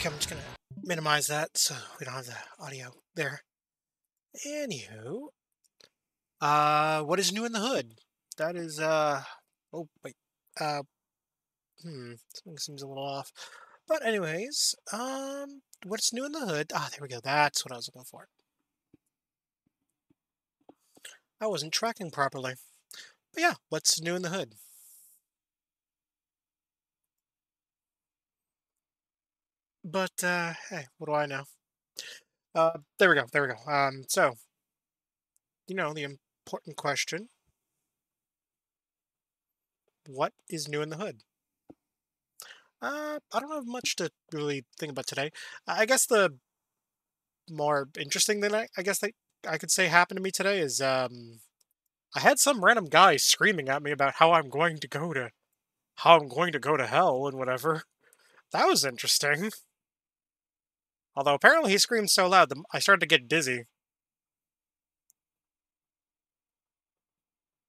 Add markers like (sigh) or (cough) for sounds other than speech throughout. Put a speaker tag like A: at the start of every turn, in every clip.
A: Okay, I'm just gonna minimize that so we don't have the audio there. Anywho, uh, what is new in the hood? That is, uh, oh, wait, uh, hmm, something seems a little off. But anyways, um, what's new in the hood? Ah, there we go. That's what I was looking for. I wasn't tracking properly. But yeah, what's new in the hood? But, uh, hey, what do I know? Uh, there we go, there we go. Um, so, you know, the important question. What is new in the hood? Uh, I don't have much to really think about today. I guess the more interesting thing I, I guess that I could say happened to me today is, um, I had some random guy screaming at me about how I'm going to go to, how I'm going to go to hell and whatever. That was interesting. Although apparently he screamed so loud, that I started to get dizzy.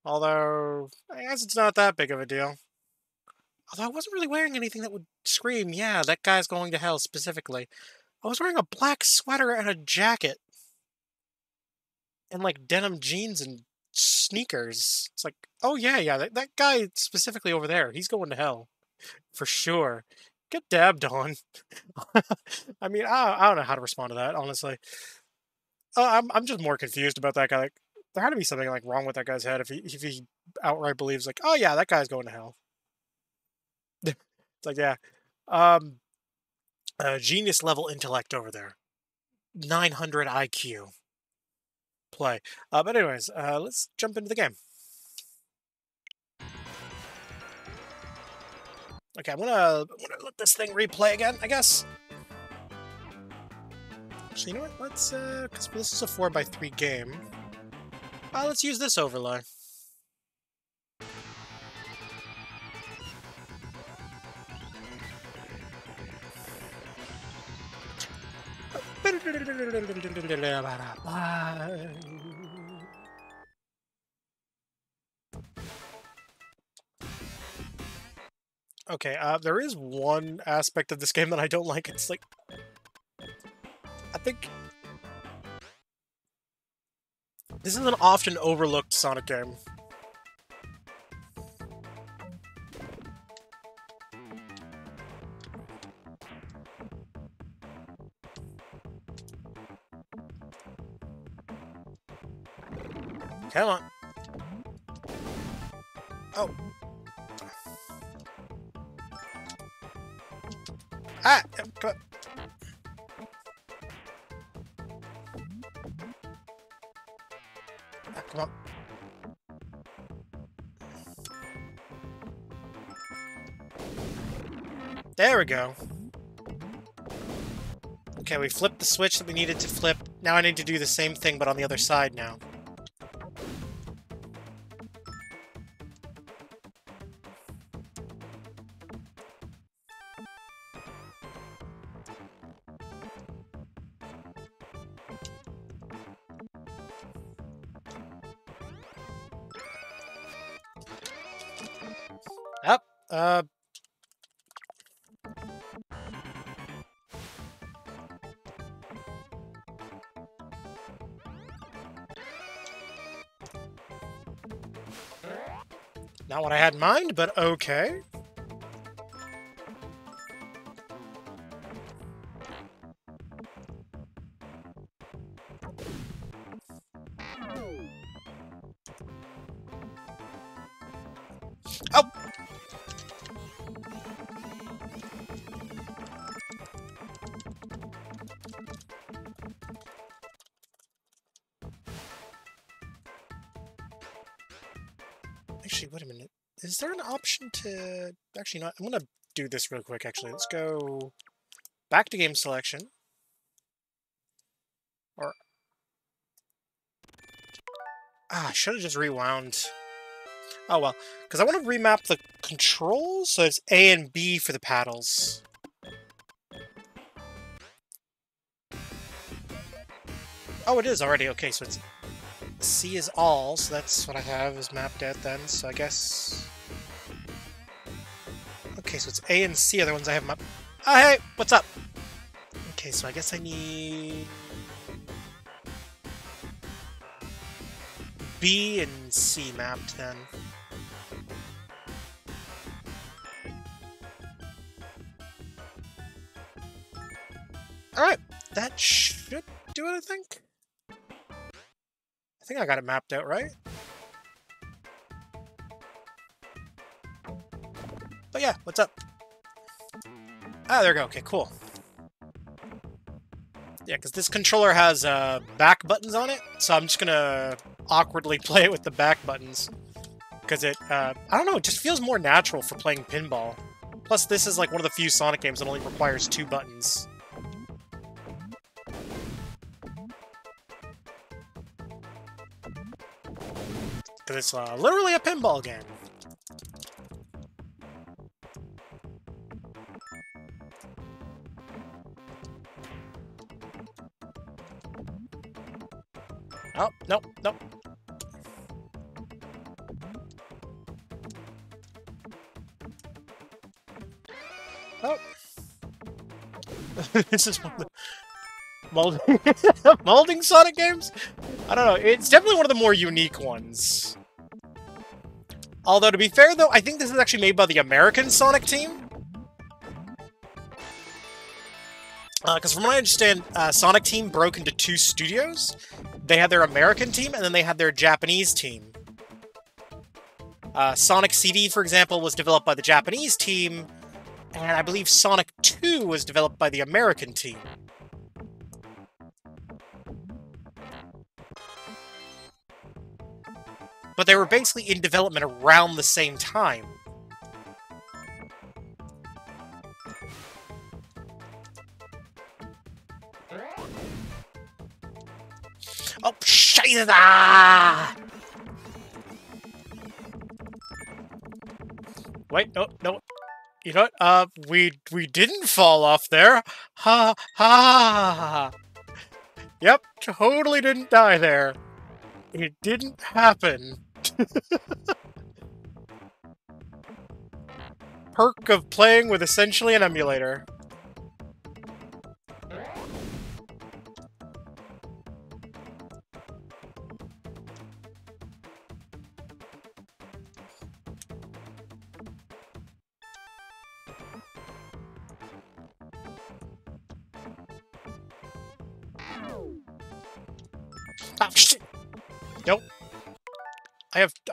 A: Although, I guess it's not that big of a deal. Although I wasn't really wearing anything that would scream, yeah, that guy's going to hell specifically. I was wearing a black sweater and a jacket. And like denim jeans and sneakers. It's like, oh yeah, yeah, that, that guy specifically over there, he's going to hell. For sure get dabbed on. (laughs) I mean, I, I don't know how to respond to that, honestly. Uh, I'm I'm just more confused about that guy. Like, there had to be something like wrong with that guy's head if he if he outright believes like, oh yeah, that guy's going to hell. (laughs) it's like yeah, um, uh, genius level intellect over there, 900 IQ. Play. Uh, but anyways, uh, let's jump into the game. Okay, I'm gonna, I'm gonna let this thing replay again, I guess. Actually, you know what? Let's, uh, because this is a 4x3 game. Uh, let's use this overlay. Okay, uh, there is one aspect of this game that I don't like. It's like... I think... This is an often overlooked Sonic game. Come on. There we go. Okay, we flipped the switch that we needed to flip. Now I need to do the same thing, but on the other side now. Mind, but okay. Oh. Actually, wait a minute. Is there an option to... Actually, not. I'm going to do this real quick, actually. Let's go back to game selection. Or... Ah, I should have just rewound. Oh, well. Because I want to remap the controls, so it's A and B for the paddles. Oh, it is already. Okay, so it's C is all, so that's what I have is mapped out then, so I guess... So it's A and C are the ones I have mapped. Oh, hey! What's up? Okay, so I guess I need... B and C mapped then. Alright, that should do it, I think? I think I got it mapped out, right? Yeah, what's up? Ah, there we go. Okay, cool. Yeah, because this controller has uh, back buttons on it, so I'm just gonna awkwardly (laughs) play it with the back buttons. Because it, uh, I don't know, it just feels more natural for playing pinball. Plus, this is like one of the few Sonic games that only requires two buttons. Because it's uh, literally a pinball game. Nope, nope. Oh. (laughs) this is one of the molding, (laughs) molding Sonic games? I don't know. It's definitely one of the more unique ones. Although, to be fair, though, I think this is actually made by the American Sonic team. Because uh, from what I understand, uh, Sonic Team broke into two studios. They had their American team, and then they had their Japanese team. Uh, Sonic CD, for example, was developed by the Japanese team, and I believe Sonic 2 was developed by the American team. But they were basically in development around the same time. Scheiße! Wait, no, no. You know what? Uh, we we didn't fall off there. Ha, Ha ha. Yep, totally didn't die there. It didn't happen. (laughs) Perk of playing with essentially an emulator.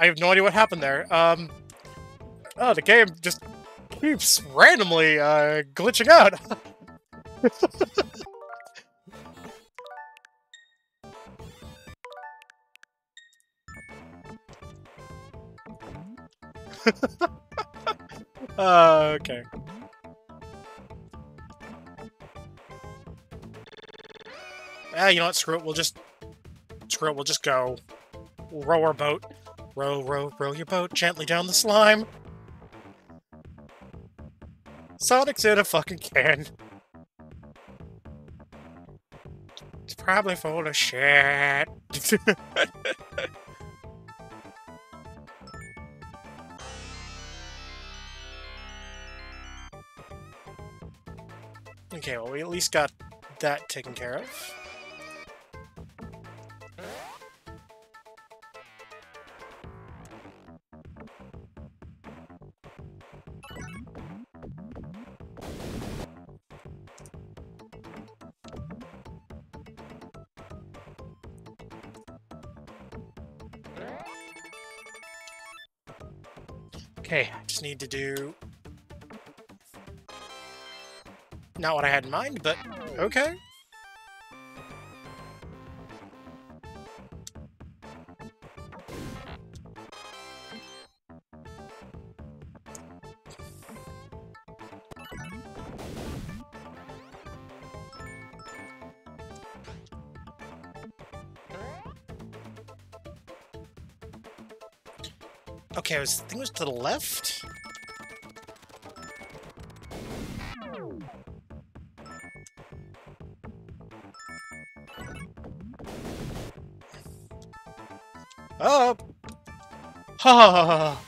A: Have no idea what happened there. Um. Oh, the game just keeps randomly uh, glitching out. (laughs) (laughs) uh, okay. Ah, you know what? Screw it. We'll just Screw it, we'll just go. We'll row our boat. Row, row, row your boat gently down the slime. Sonic's in a fucking can. It's probably full of shit. (laughs) okay, well, we at least got that taken care of. Just need to do... Not what I had in mind, but okay. Okay, I was I think it was to the left. Ha!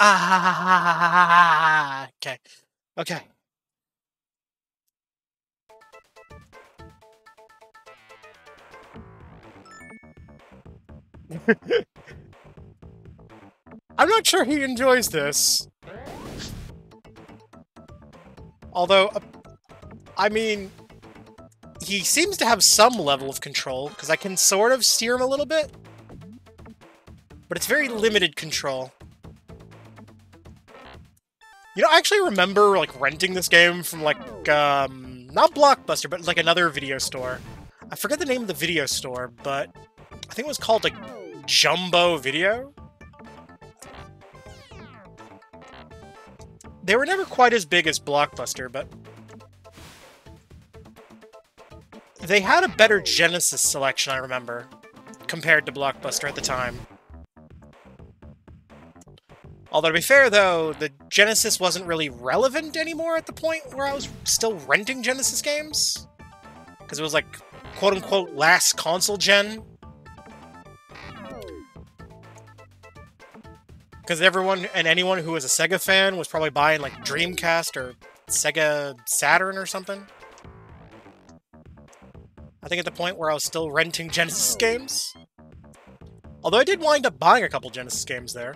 A: Ah, okay. Okay. (laughs) I'm not sure he enjoys this. Although, I mean, he seems to have some level of control, because I can sort of steer him a little bit. But it's very limited control. You know, I actually remember, like, renting this game from, like, um, not Blockbuster, but, like, another video store. I forget the name of the video store, but I think it was called, like, Jumbo Video? They were never quite as big as Blockbuster, but... They had a better Genesis selection, I remember, compared to Blockbuster at the time. Although, to be fair, though, the Genesis wasn't really relevant anymore at the point where I was still renting Genesis games. Because it was like, quote-unquote, last console gen. Because everyone and anyone who was a Sega fan was probably buying, like, Dreamcast or Sega Saturn or something. I think at the point where I was still renting Genesis games. Although I did wind up buying a couple Genesis games there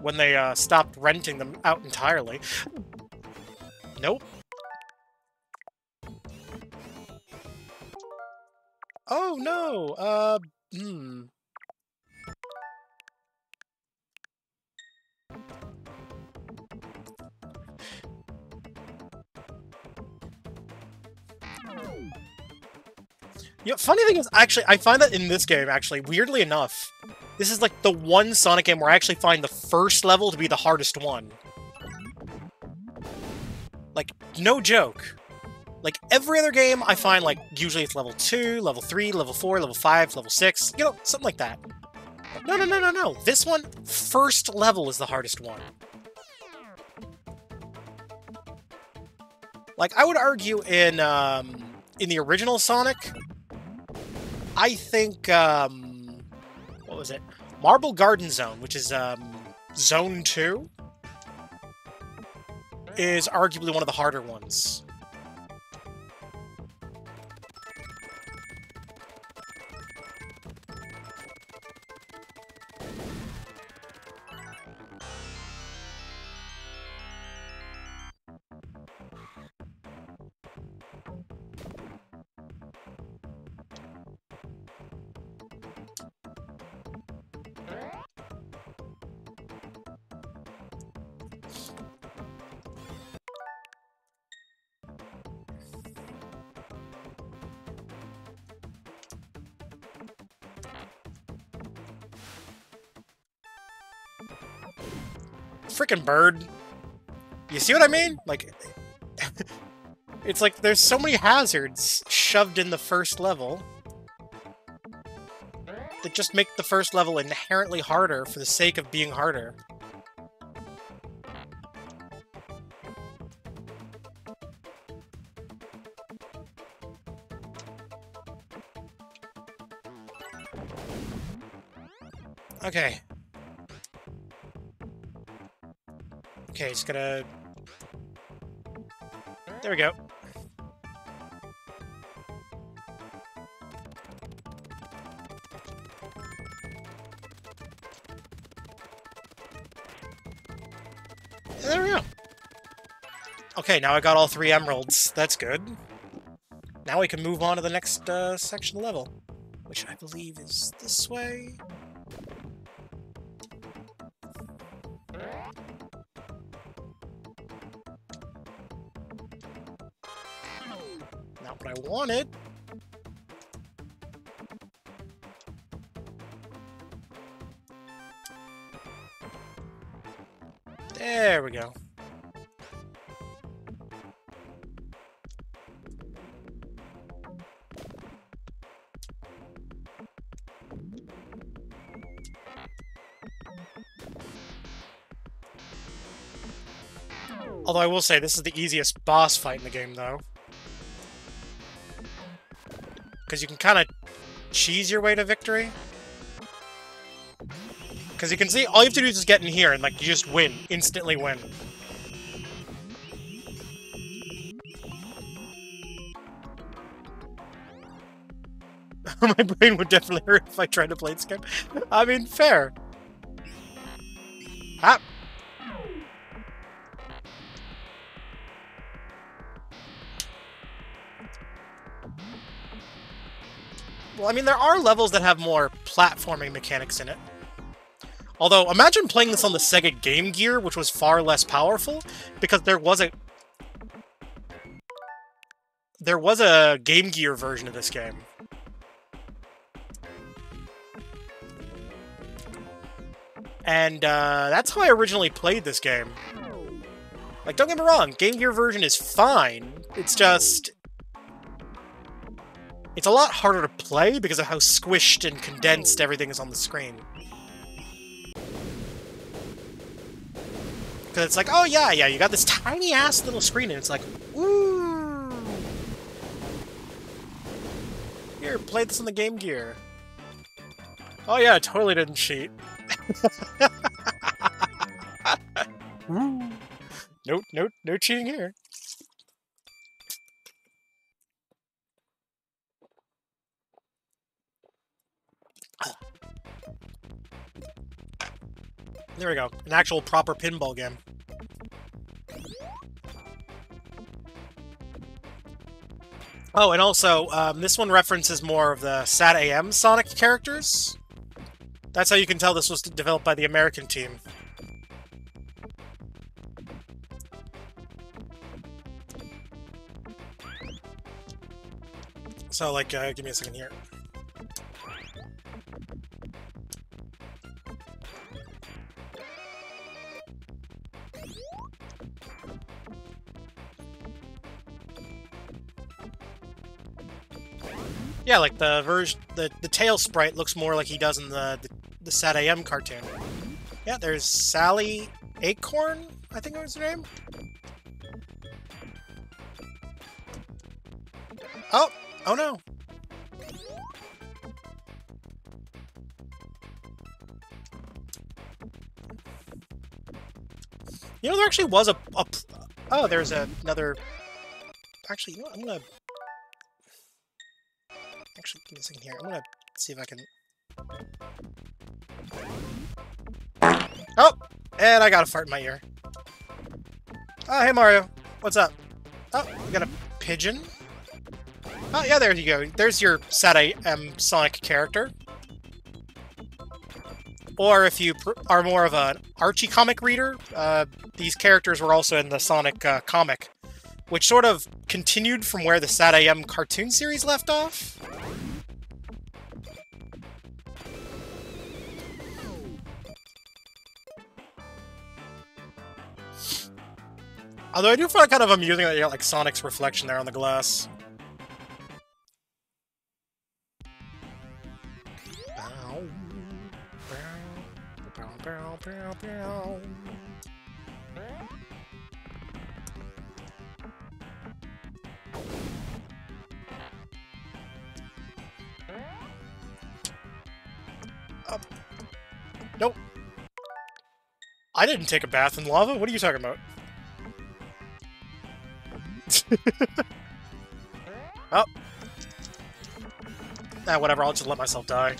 A: when they uh, stopped renting them out entirely. Nope. Oh no, uh, hmm. You know, funny thing is, actually, I find that in this game, actually, weirdly enough, this is like the one Sonic game where I actually find the first level to be the hardest one. Like, no joke. Like, every other game, I find, like, usually it's level 2, level 3, level 4, level 5, level 6, you know, something like that. no, no, no, no, no. This one, first level is the hardest one. Like, I would argue in, um, in the original Sonic, I think, um, what was it? Marble Garden Zone, which is um, Zone 2, is arguably one of the harder ones. Freaking bird. You see what I mean? Like, (laughs) it's like there's so many hazards shoved in the first level that just make the first level inherently harder for the sake of being harder. Okay. Okay, just gonna... There we go. There we go. Okay, now I got all three emeralds. That's good. Now we can move on to the next uh, section level, which I believe is this way. Wanted. There we go. Although I will say, this is the easiest boss fight in the game, though. Because you can kind of cheese your way to victory. Because you can see, all you have to do is just get in here and, like, you just win. Instantly win. (laughs) My brain would definitely hurt if I tried to play this game. I mean, fair. I mean, there are levels that have more platforming mechanics in it. Although, imagine playing this on the Sega Game Gear, which was far less powerful, because there was a... There was a Game Gear version of this game. And, uh, that's how I originally played this game. Like, don't get me wrong, Game Gear version is fine. It's just... It's a lot harder to play because of how squished and condensed everything is on the screen. Because it's like, oh yeah, yeah, you got this tiny-ass little screen, and it's like, ooh! Here, play this on the Game Gear. Oh yeah, I totally didn't cheat. (laughs) (laughs) nope, nope, no cheating here. There we go. An actual proper pinball game. Oh, and also, um, this one references more of the SatAM Sonic characters. That's how you can tell this was developed by the American team. So, like, uh, give me a second here. Yeah, like the version, the the tail sprite looks more like he does in the the, the SatAM cartoon. Yeah, there's Sally Acorn, I think was her name. Oh, oh no. You know, there actually was a, a oh, there's a, another. Actually, you know, what? I'm gonna a here. I'm gonna see if I can... Oh! And I got a fart in my ear. Oh, hey Mario. What's up? Oh, you got a pigeon? Oh, yeah, there you go. There's your SatAM Sonic character. Or if you are more of an Archie comic reader, uh, these characters were also in the Sonic uh, comic, which sort of continued from where the SatAM cartoon series left off. Although I do find it kind of amusing that you got like Sonic's reflection there on the glass. Nope. I didn't take a bath in lava. What are you talking about? (laughs) oh. Ah, whatever, I'll just let myself die.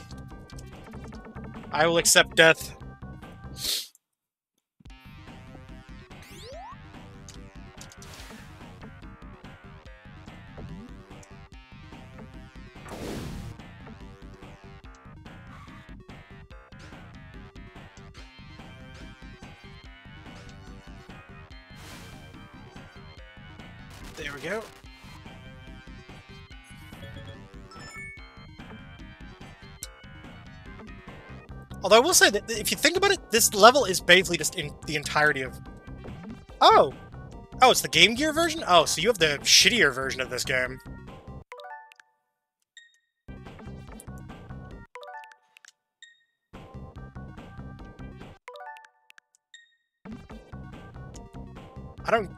A: I will accept death. Although I will say that if you think about it, this level is basically just in the entirety of... Oh! Oh, it's the Game Gear version? Oh, so you have the shittier version of this game. I don't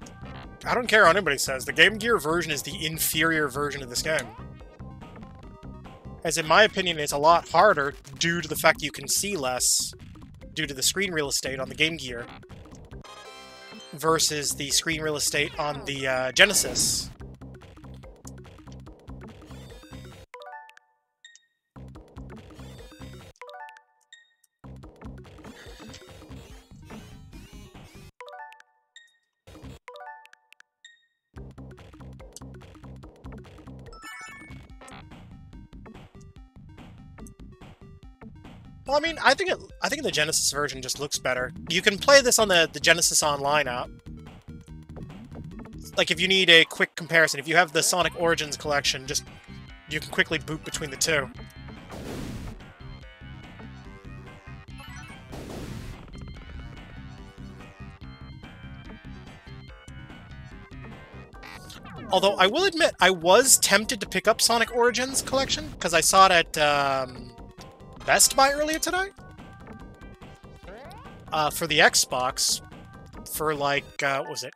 A: I don't care what anybody says, the Game Gear version is the inferior version of this game. As in my opinion, it's a lot harder due to the fact you can see less. due to the screen real estate on the Game Gear versus the screen real estate on the uh, Genesis. Mean, I think it. I think the Genesis version just looks better. You can play this on the the Genesis Online app. Like, if you need a quick comparison, if you have the Sonic Origins collection, just you can quickly boot between the two. Although I will admit, I was tempted to pick up Sonic Origins collection because I saw it at um, Best Buy earlier today? Uh, for the Xbox, for like, uh, was it?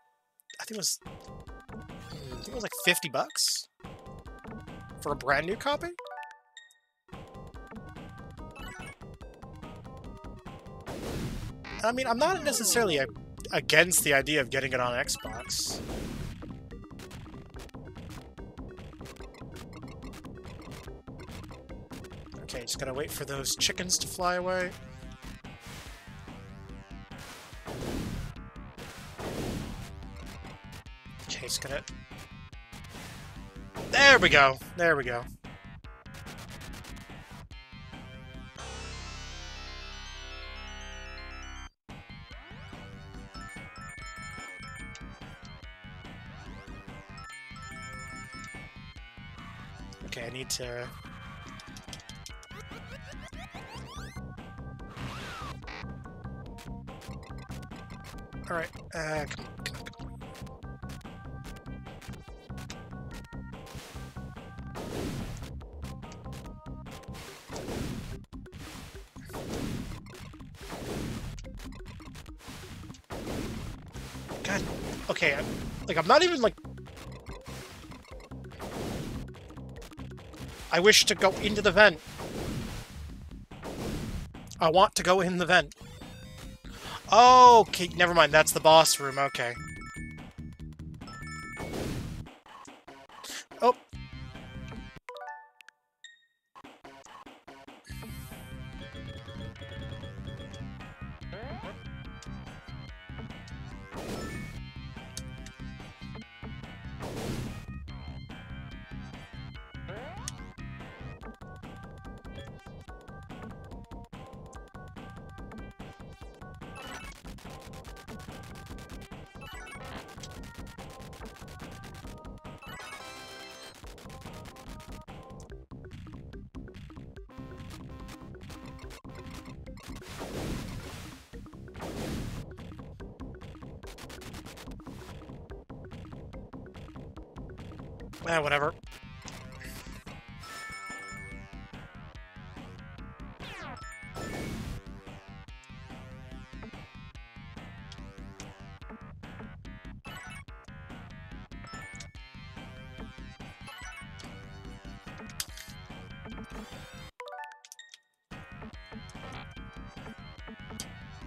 A: I think it was, I think it was like 50 bucks for a brand new copy? I mean, I'm not necessarily a, against the idea of getting it on Xbox. Just gotta wait for those chickens to fly away. Okay, just gonna... There we go! There we go. Okay, I need to Alright, uh, come on, come on, come on. God, okay, I'm, like, I'm not even, like... I wish to go into the vent. I want to go in the vent. Oh, okay, never mind. That's the boss room. Okay.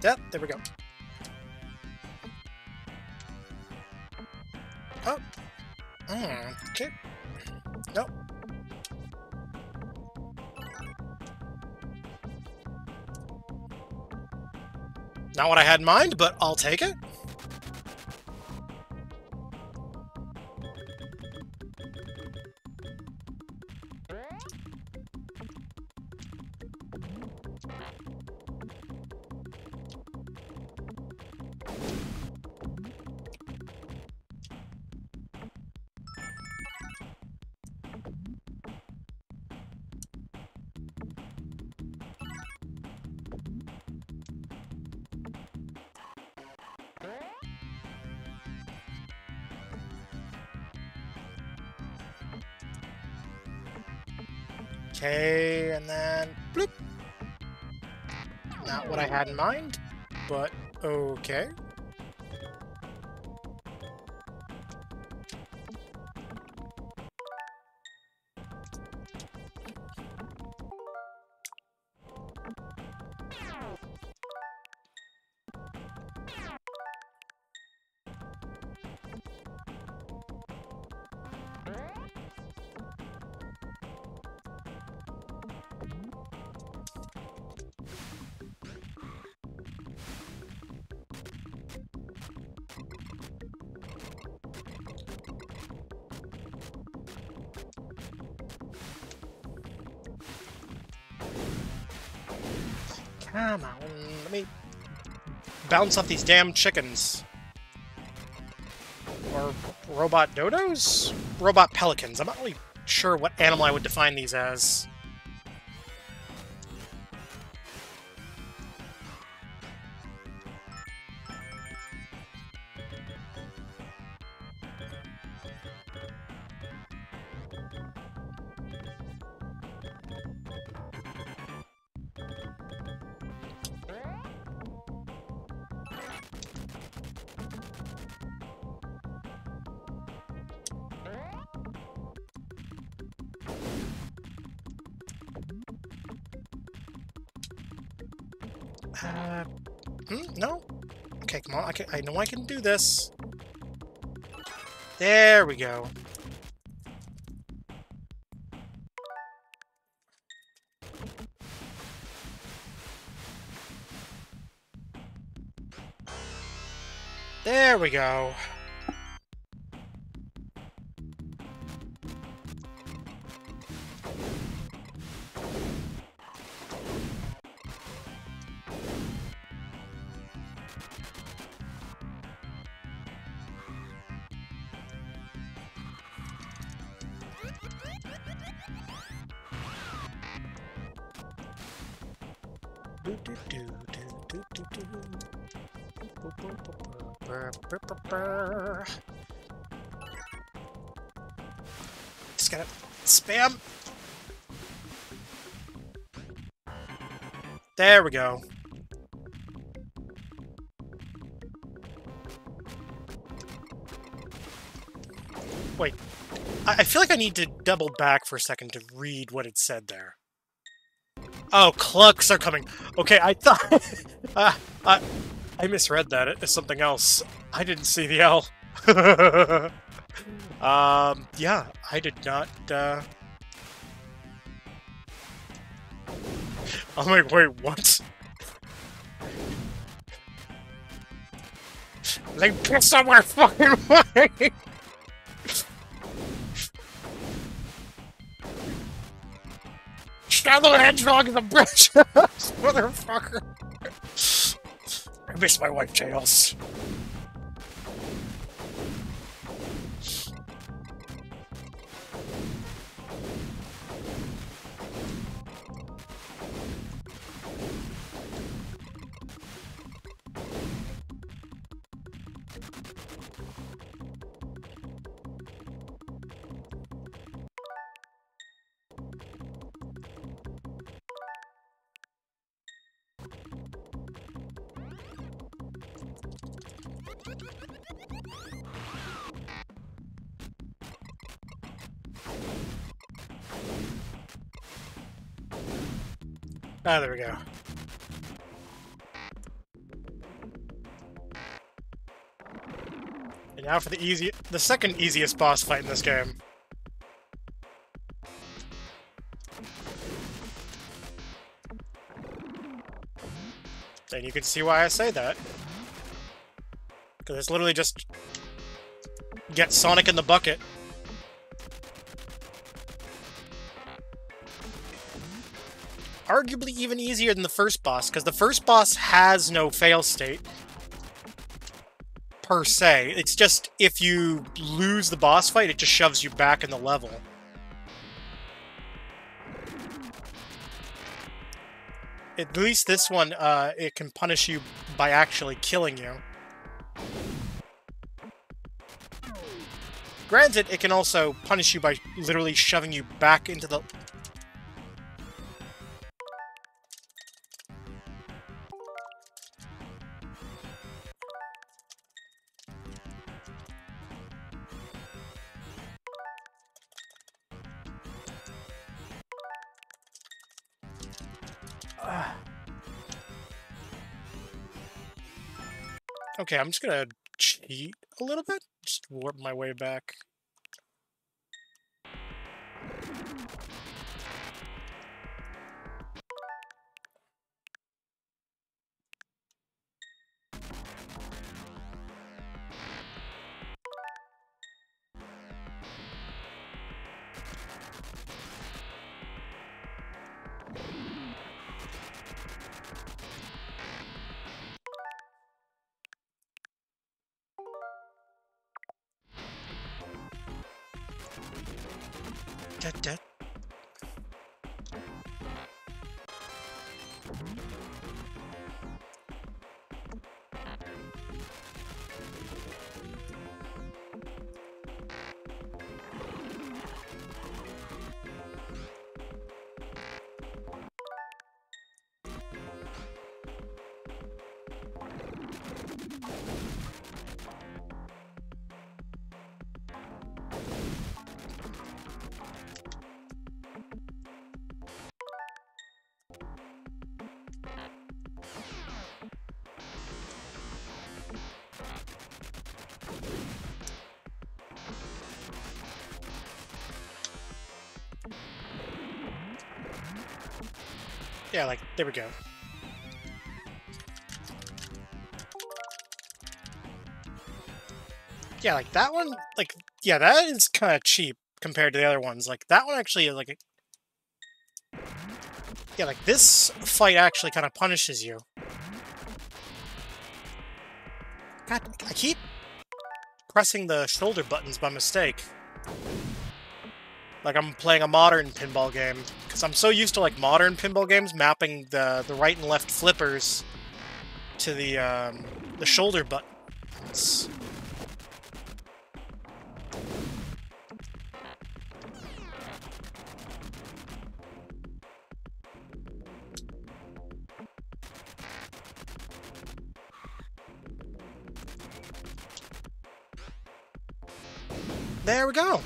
A: Yep, there we go. Oh. Mm, okay. Nope. Not what I had in mind, but I'll take it. Had in mind, but okay. Bounce off these damn chickens. Or robot dodos? Robot pelicans. I'm not really sure what animal I would define these as. Uh, hmm, no? Okay, come on. I, can, I know I can do this. There we go. There we go. Spam. There we go. Wait, I, I feel like I need to double back for a second to read what it said there. Oh, clucks are coming. Okay, I thought... uh, (laughs) I, I misread that as something else. I didn't see the L. (laughs) um, yeah, I did not, uh... I'm like, wait, what? Like, on my fucking way! Shadow Hedgehog is a bitch! Motherfucker! I miss my white tails. Ah, there we go. And now for the easy, the second easiest boss fight in this game. And you can see why I say that. Because it's literally just get Sonic in the bucket. Arguably even easier than the first boss, because the first boss has no fail state. Per se. It's just, if you lose the boss fight, it just shoves you back in the level. At least this one, uh, it can punish you by actually killing you. Granted, it can also punish you by literally shoving you back into the... Okay, I'm just gonna cheat a little bit. Just warp my way back. Da, da. There we go. Yeah, like, that one, like, yeah, that is kind of cheap compared to the other ones. Like, that one actually like. Yeah, like, this fight actually kind of punishes you. God, I keep pressing the shoulder buttons by mistake. Like I'm playing a modern pinball game. Because I'm so used to, like, modern pinball games, mapping the, the right and left flippers to the, um, the shoulder buttons. There we go!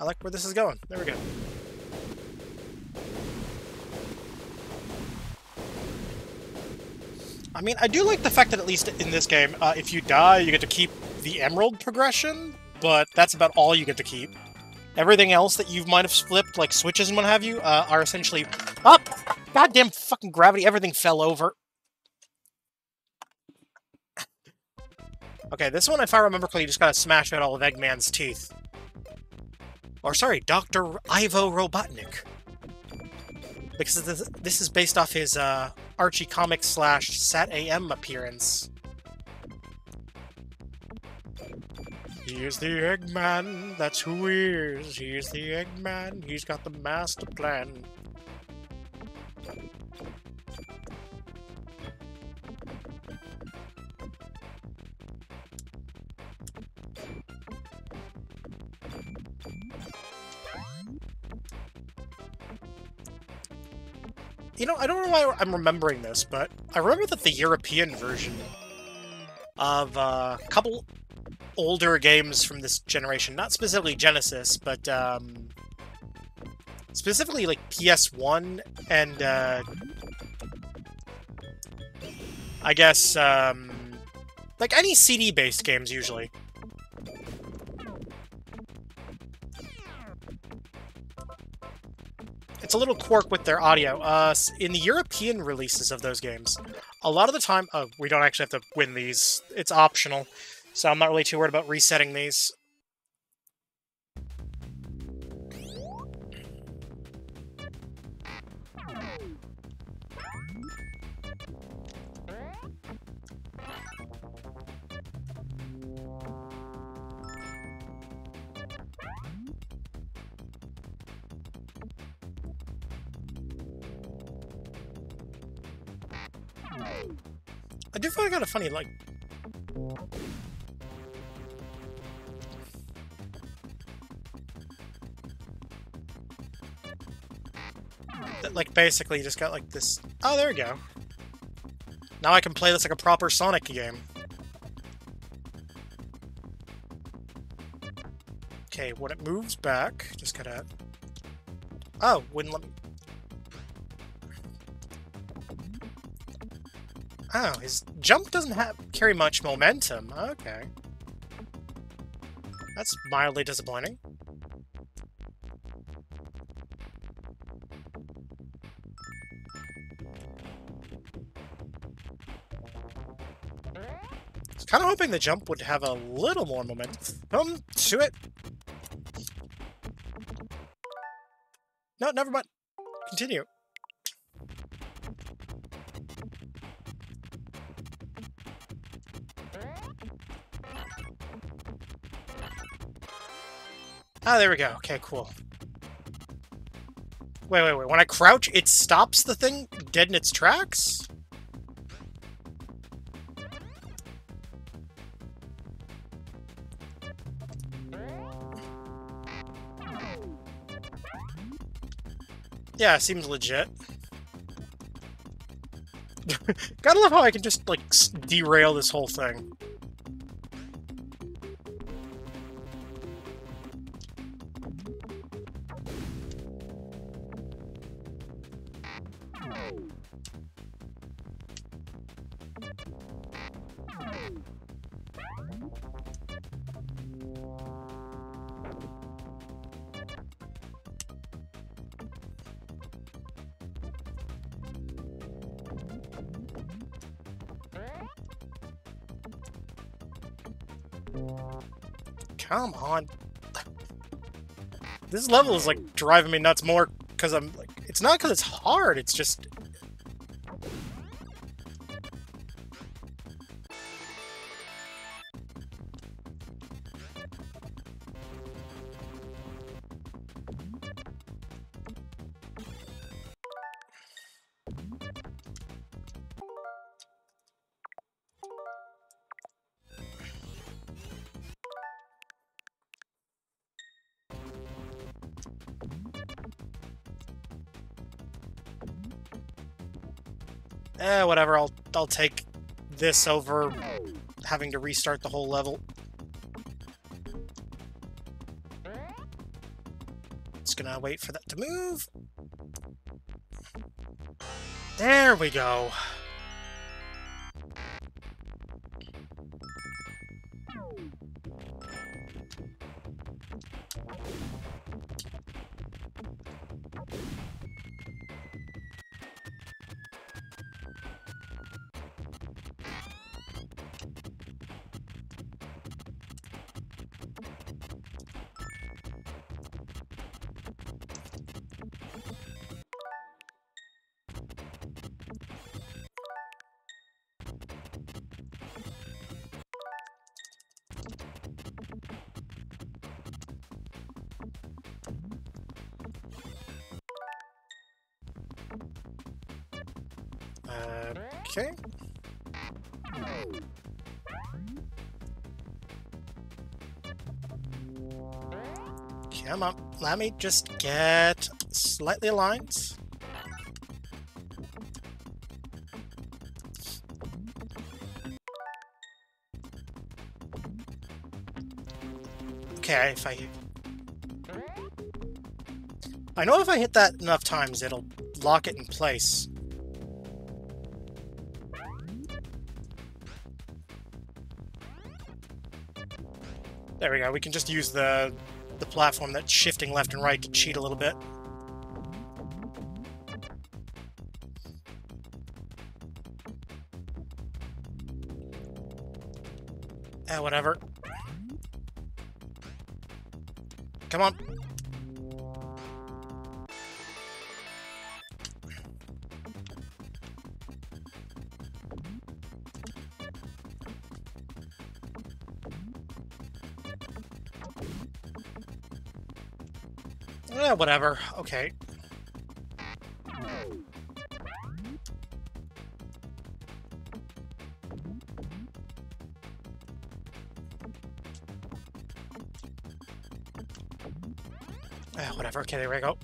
A: I like where this is going. There we go. I mean, I do like the fact that at least in this game, uh, if you die, you get to keep the emerald progression, but that's about all you get to keep. Everything else that you might have flipped, like switches and what have you, uh, are essentially... Up! Oh, goddamn fucking gravity, everything fell over. okay, this one, if I remember correctly, you just gotta smash out all of Eggman's teeth. Or sorry, Dr. Ivo Robotnik. Because this, is based off his uh, Archie Comics slash SatAM appearance. He is the Eggman, that's who he is. He is the Eggman, he's got the master plan. You know, I don't know why I'm remembering this, but I remember that the European version of uh, a couple older games from this generation, not specifically Genesis, but um, specifically like PS1 and uh, I guess um, like any CD-based games usually. It's a little quirk with their audio. Uh, in the European releases of those games, a lot of the time, oh, we don't actually have to win these. It's optional, so I'm not really too worried about resetting these. Do find it kind of funny, like... That, like, basically just got, like, this... Oh, there we go. Now I can play this like a proper Sonic game. Okay, when it moves back, just gotta... Oh, wouldn't let me... Oh, his jump doesn't have carry much momentum. Okay. That's mildly disappointing. I was kind of hoping the jump would have a little more momentum. Um, to it. No, never mind. Continue. Ah, there we go. Okay, cool. Wait, wait, wait. When I crouch, it stops the thing dead in its tracks? Yeah, seems legit. (laughs) Gotta love how I can just, like, derail this whole thing. This level is like driving me nuts more because I'm like, it's not because it's hard, it's just take this over having to restart the whole level. Just gonna wait for that to move. There we go. Let me just get slightly aligned. Okay, if I... I know if I hit that enough times, it'll lock it in place. There we go. We can just use the the platform that's shifting left and right to cheat a little bit. Eh, whatever. Come on. Eh, whatever. Okay. Eh, whatever. Okay, there we go.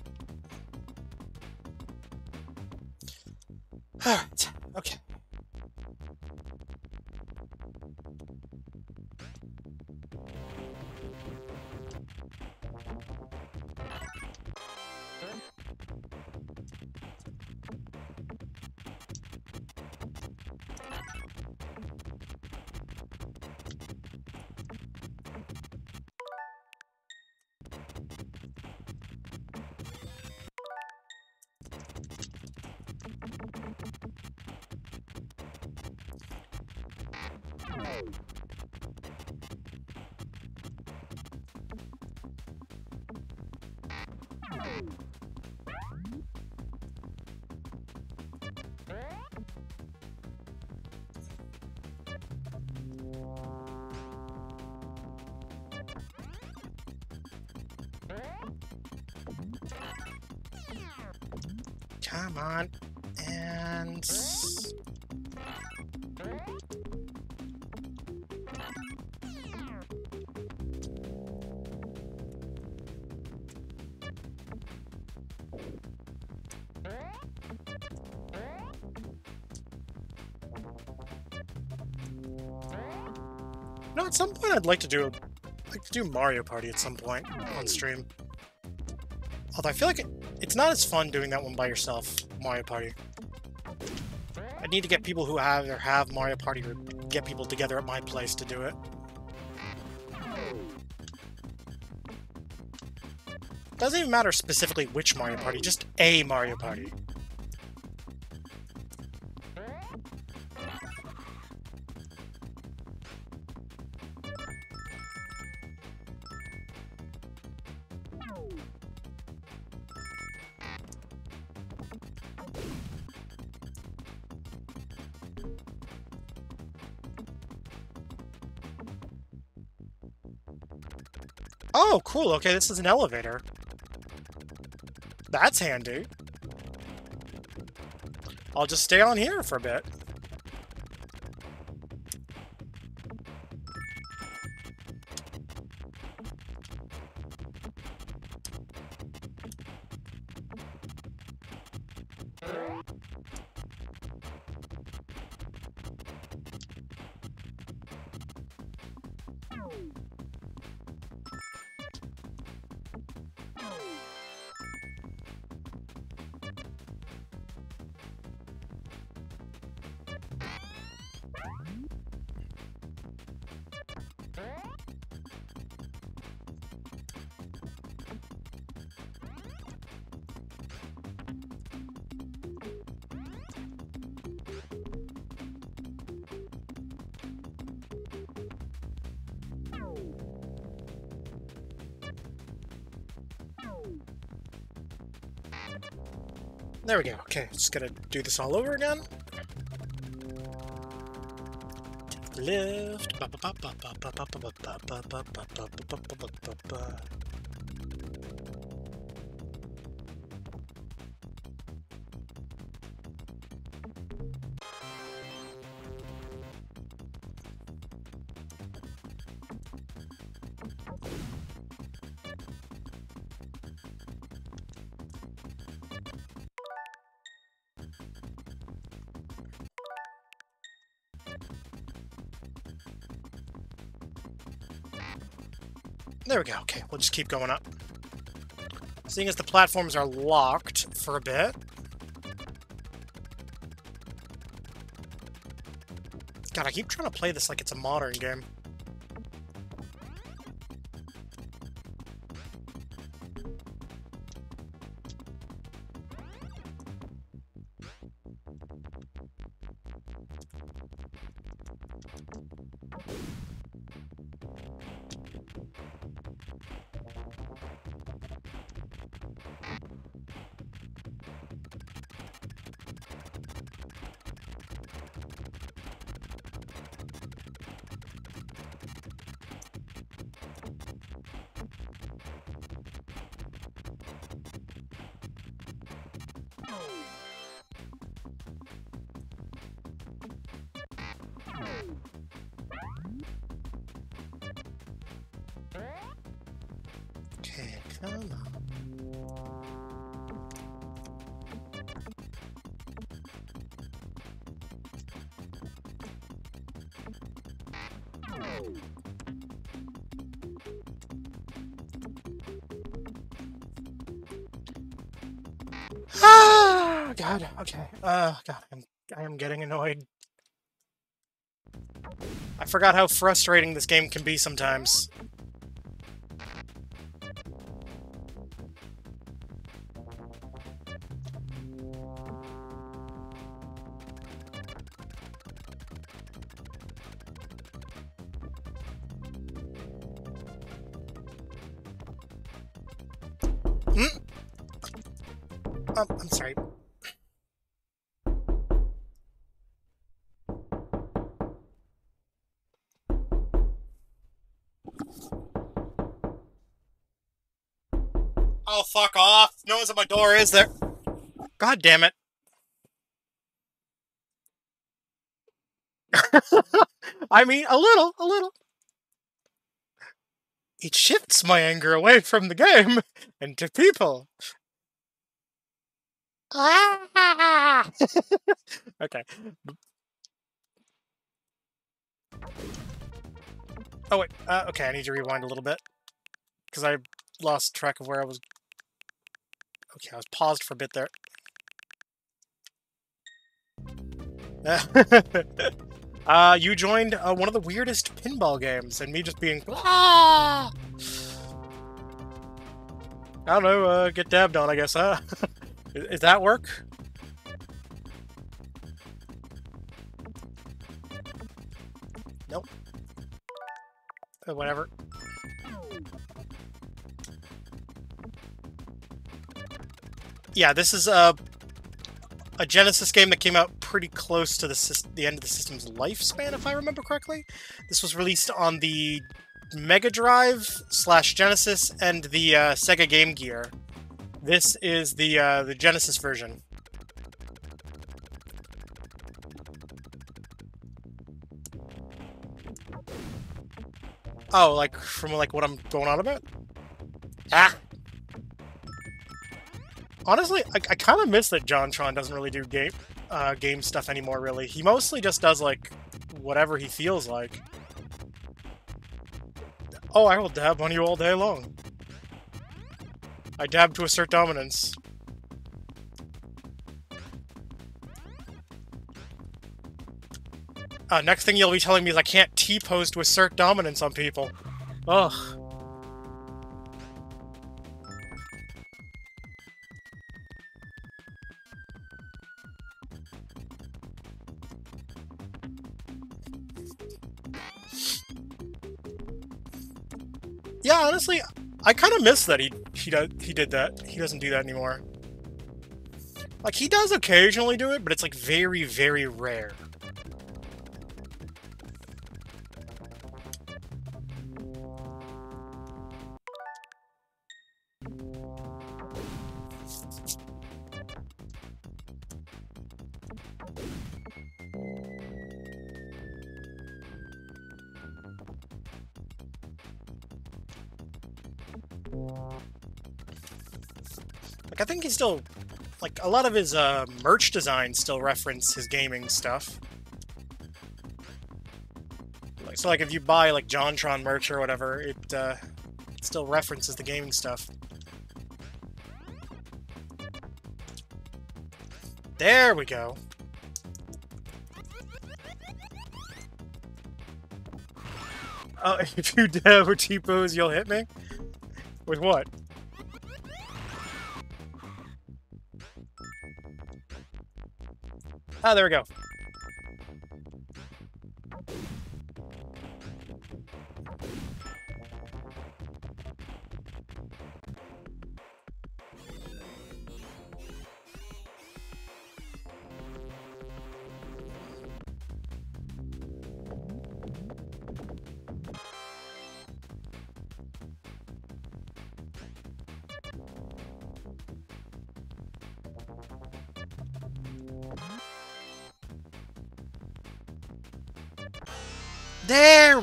A: No, at some point I'd like to do a, like to do Mario Party at some point on stream. Although I feel like it, it's not as fun doing that one by yourself, Mario Party. I need to get people who have either have Mario Party or get people together at my place to do it. Doesn't even matter specifically which Mario Party, just a Mario Party. Cool. Okay, this is an elevator. That's handy. I'll just stay on here for a bit. Okay, just gonna do this all over again. Lift. There we'll just keep going up. Seeing as the platforms are locked for a bit. God, I keep trying to play this like it's a modern game. Forgot how frustrating this game can be sometimes. Door, is there? God damn it. (laughs) I mean, a little, a little. It shifts my anger away from the game (laughs) and to people. Ah! (laughs) okay. Oh wait, uh, okay, I need to rewind a little bit. Because I lost track of where I was... Okay, I was paused for a bit there. (laughs) uh, you joined uh, one of the weirdest pinball games, and me just being... Ah! I don't know, uh, get dabbed on, I guess, huh? (laughs) Is that work? Nope. Uh, whatever. Yeah, this is a a Genesis game that came out pretty close to the the end of the system's lifespan, if I remember correctly. This was released on the Mega Drive slash Genesis and the uh, Sega Game Gear. This is the uh, the Genesis version. Oh, like from like what I'm going on about? Ah. Honestly, I, I kind of miss that JonTron doesn't really do game uh, game stuff anymore. Really, he mostly just does like whatever he feels like. Oh, I will dab on you all day long. I dab to assert dominance. Uh, next thing you'll be telling me is I can't T-pose to assert dominance on people. Ugh. Honestly, I kind of miss that he he does he did that. He doesn't do that anymore. Like he does occasionally do it, but it's like very very rare. I think he still... Like, a lot of his uh, merch designs still reference his gaming stuff. Like, so, like, if you buy, like, JonTron merch or whatever, it, uh, still references the gaming stuff. There we go. Oh, (laughs) if you or T-pose, you'll hit me? With what? Ah, there we go.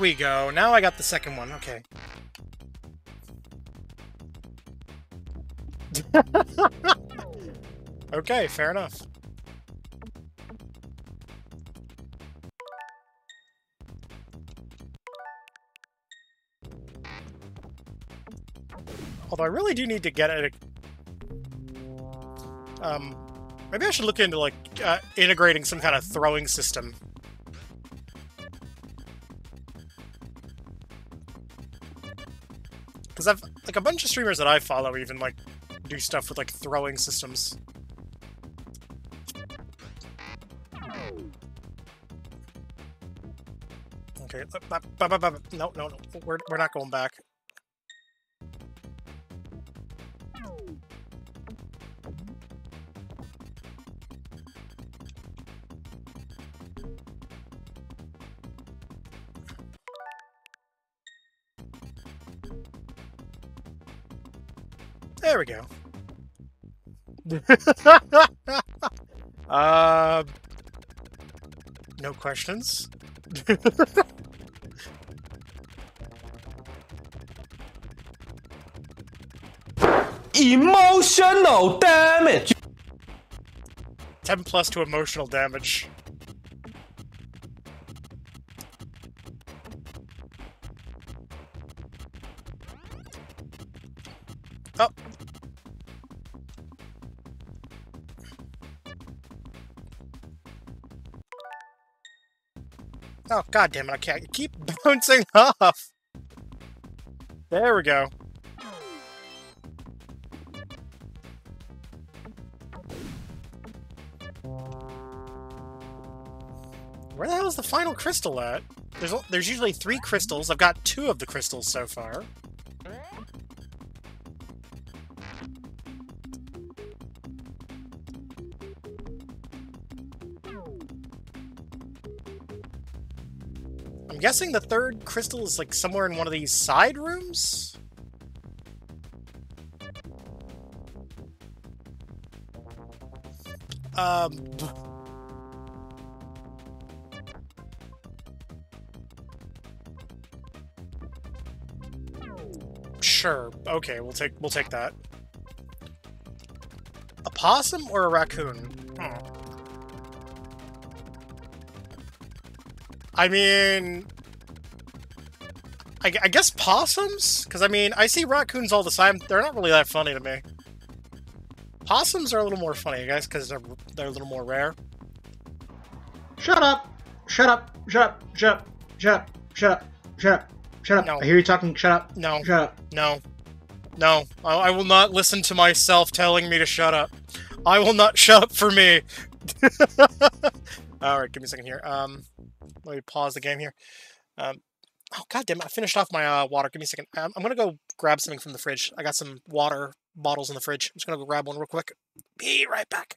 A: We go. Now I got the second one. Okay. (laughs) okay, fair enough. Although I really do need to get it. Um, maybe I should look into like uh, integrating some kind of throwing system like a bunch of streamers that I follow even like do stuff with like throwing systems. Okay, uh, no, no, no, we're we're not going back. (laughs) uh, no questions.
B: Emotional damage.
A: 10 plus to emotional damage. God damn it, I can't keep (laughs) bouncing off. There we go. Where the hell is the final crystal at? There's there's usually three crystals. I've got two of the crystals so far. Guessing the third crystal is like somewhere in one of these side rooms? Um... Sure. Okay, we'll take we'll take that. A possum or a raccoon? Hmm. I mean, I, I guess possums? Because, I mean, I see raccoons all the time. They're not really that funny to me. Possums are a little more funny, I guess, because they're, they're a little more rare.
C: Shut up! Shut up! Shut up! Shut up! Shut up! Shut up! Shut up! Shut up!
A: No.
C: I hear you talking. Shut up!
A: No.
C: Shut up!
A: No. No. I, I will not listen to myself telling me to shut up. I will not shut up for me. Alright, give me a second here. Um, let me pause the game here. Um, oh, god damn it. I finished off my uh, water. Give me a second. Um, I'm gonna go grab something from the fridge. I got some water bottles in the fridge. I'm just gonna go grab one real quick. Be right back.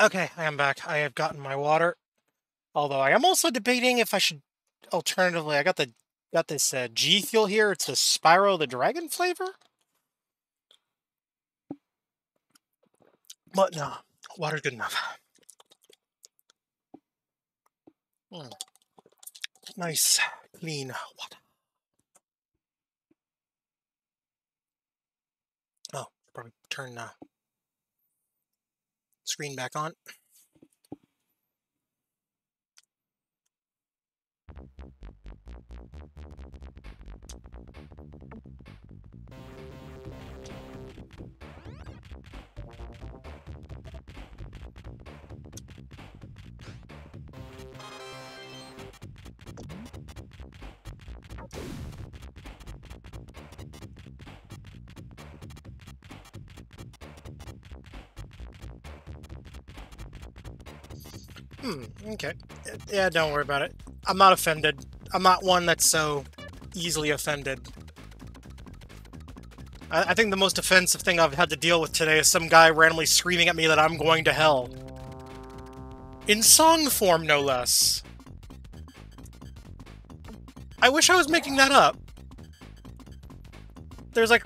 A: Okay, I am back. I have gotten my water. Although I am also debating if I should alternatively I got the got this uh, G Fuel here. It's the Spyro the Dragon flavor. But no, water's good enough. Mm. Nice, clean water. Oh, probably turn uh, screen back on. Hmm, okay. Yeah, don't worry about it. I'm not offended. I'm not one that's so easily offended. I, I think the most offensive thing I've had to deal with today is some guy randomly screaming at me that I'm going to hell. In song form, no less. I wish I was making that up. There's like...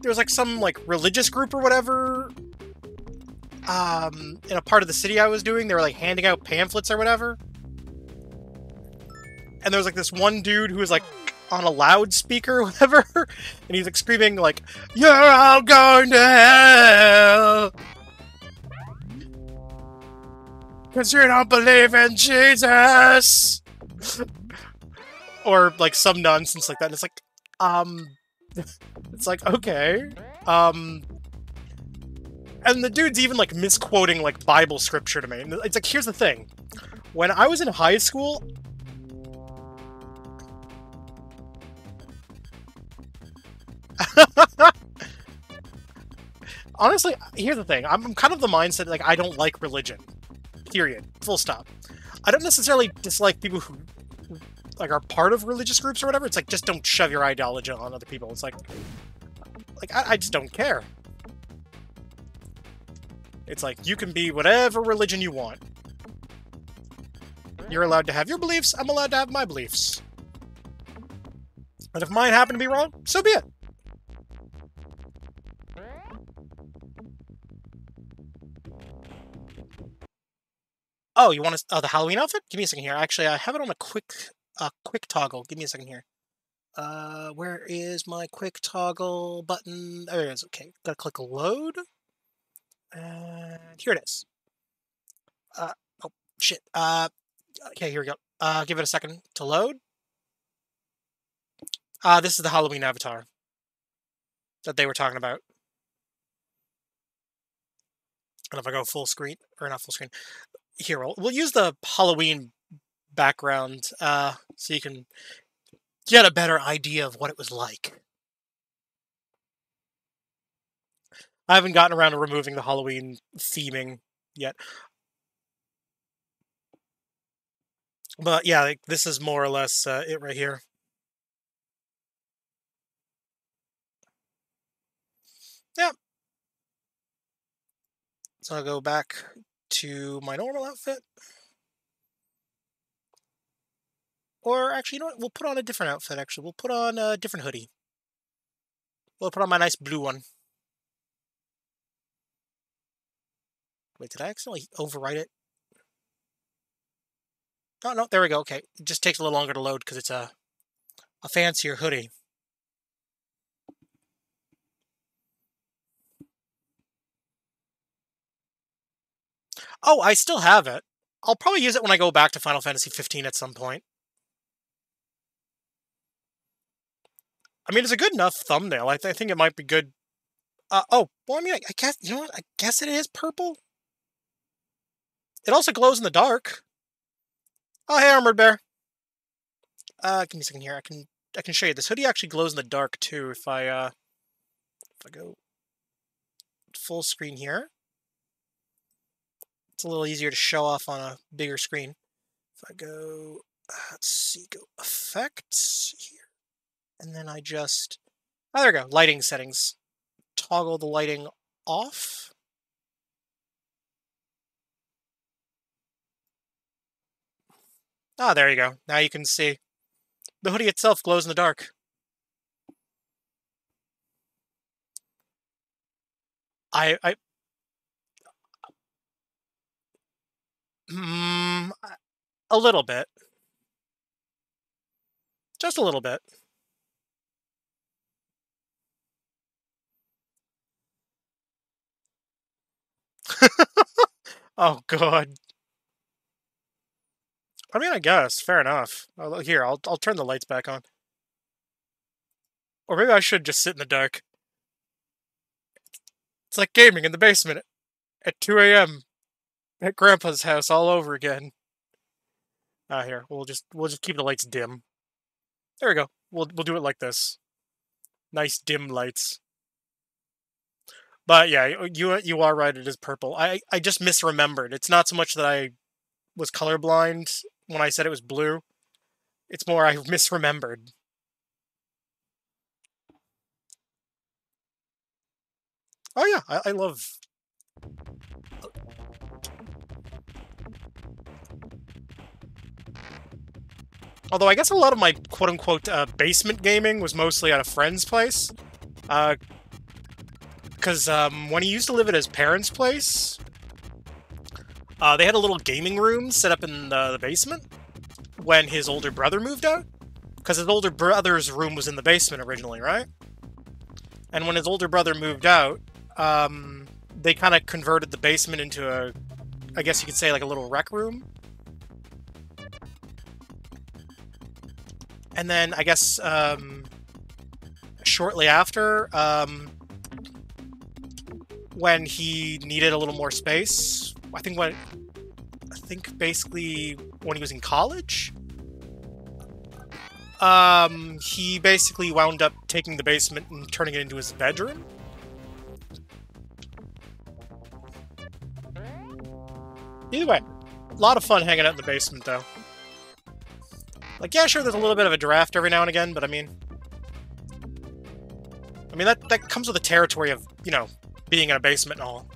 A: There's like some like religious group or whatever um, in a part of the city I was doing, they were like handing out pamphlets or whatever. And there was like this one dude who was like on a loudspeaker (laughs) or whatever, and he's like screaming like, "You're all going to hell." Cause you don't believe in Jesus, (laughs) or like some nonsense like that. And it's like, um, (laughs) it's like okay, um, and the dude's even like misquoting like Bible scripture to me. And it's like, here's the thing: when I was in high school. (laughs) Honestly, here's the thing. I'm kind of the mindset like I don't like religion. Period. Full stop. I don't necessarily dislike people who like are part of religious groups or whatever. It's like just don't shove your ideology on other people. It's like like I, I just don't care. It's like, you can be whatever religion you want. You're allowed to have your beliefs, I'm allowed to have my beliefs. And if mine happen to be wrong, so be it. Oh, you want to? Oh, the Halloween outfit? Give me a second here. Actually, I have it on a quick, uh, quick toggle. Give me a second here. Uh, where is my quick toggle button? There it is. Okay, gotta click load. And here it is. Uh, oh, shit. Uh, okay, here we go. Uh, give it a second to load. Uh, this is the Halloween avatar that they were talking about. And if I go full screen, or not full screen, here, we'll, we'll use the Halloween background uh, so you can get a better idea of what it was like. I haven't gotten around to removing the Halloween theming yet. But yeah, like, this is more or less uh, it right here. Yeah. So I'll go back to my normal outfit. Or actually, you know what? We'll put on a different outfit, actually. We'll put on a different hoodie. We'll put on my nice blue one. Wait, did I accidentally overwrite it? Oh, no, there we go. Okay. It just takes a little longer to load because it's a, a fancier hoodie. Oh, I still have it. I'll probably use it when I go back to Final Fantasy 15 at some point. I mean, it's a good enough thumbnail. I, th I think it might be good. Uh, oh, well, I mean, I, I guess, you know what? I guess it is purple. It also glows in the dark. Oh, hey, Armored Bear. Uh, give me a second here. I can I can show you. This hoodie actually glows in the dark, too, if I, uh... If I go full screen here. It's a little easier to show off on a bigger screen. If I go... Let's see, go Effects here. And then I just... Oh, there we go. Lighting settings. Toggle the lighting off. Ah, there you go. Now you can see. The hoodie itself glows in the dark. I, I, mm, a little bit. Just a little bit. (laughs) oh, God. I mean, I guess. Fair enough. I'll, here, I'll, I'll turn the lights back on. Or maybe I should just sit in the dark. It's like gaming in the basement at 2 a.m. at Grandpa's house all over again. Ah, uh, here. We'll just we'll just keep the lights dim. There we go. We'll we'll do it like this. Nice dim lights. But yeah, you you are right. It is purple. I I just misremembered. It's not so much that I was colorblind when I said it was blue. It's more I (laughs) misremembered. Oh yeah, I, I love. Although I guess a lot of my quote unquote uh, basement gaming was mostly at a friend's place. Because um, when he used to live at his parents' place, uh, they had a little gaming room set up in the, the basement when his older brother moved out. Because his older brother's room was in the basement originally, right? And when his older brother moved out, um, they kind of converted the basement into a, I guess you could say like a little rec room. And then I guess um, shortly after, um, when he needed a little more space, I think when I think basically when he was in college, um, he basically wound up taking the basement and turning it into his bedroom. Either way, a lot of fun hanging out in the basement, though. Like, yeah, sure, there's a little bit of a draft every now and again, but I mean... I mean, that, that comes with the territory of, you know, being in a basement and all.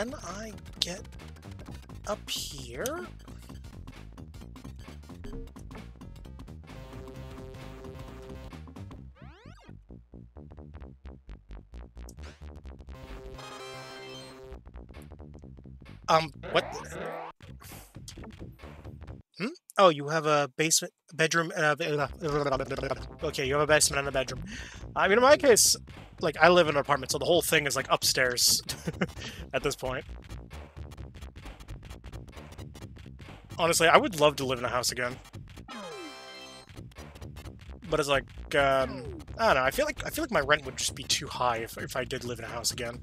A: Can I get up here? Um, what? Hmm? Oh, you have a basement, bedroom, uh, okay, you have a basement and a bedroom. I mean, in my case, like, I live in an apartment, so the whole thing is, like, upstairs at this point. Honestly, I would love to live in a house again. But it's like, um, I don't know, I feel like, I feel like my rent would just be too high if, if I did live in a house again.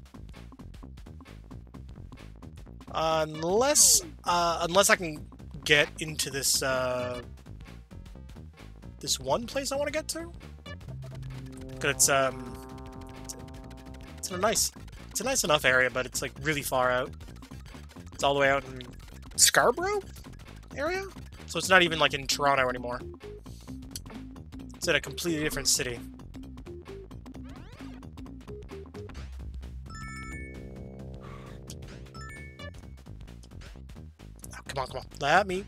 A: Unless, uh, unless I can get into this, uh, this one place I want to get to? Because it's, um, it's a nice, it's a nice enough area, but it's, like, really far out. It's all the way out in Scarborough area? So it's not even, like, in Toronto anymore. It's in a completely different city. Come on, come on. Let me.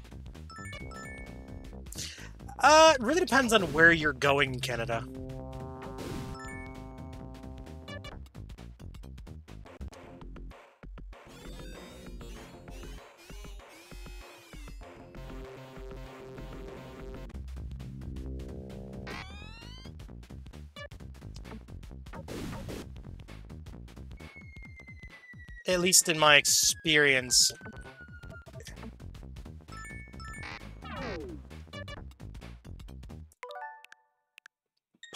A: Uh, it really depends on where you're going in Canada. At least in my experience.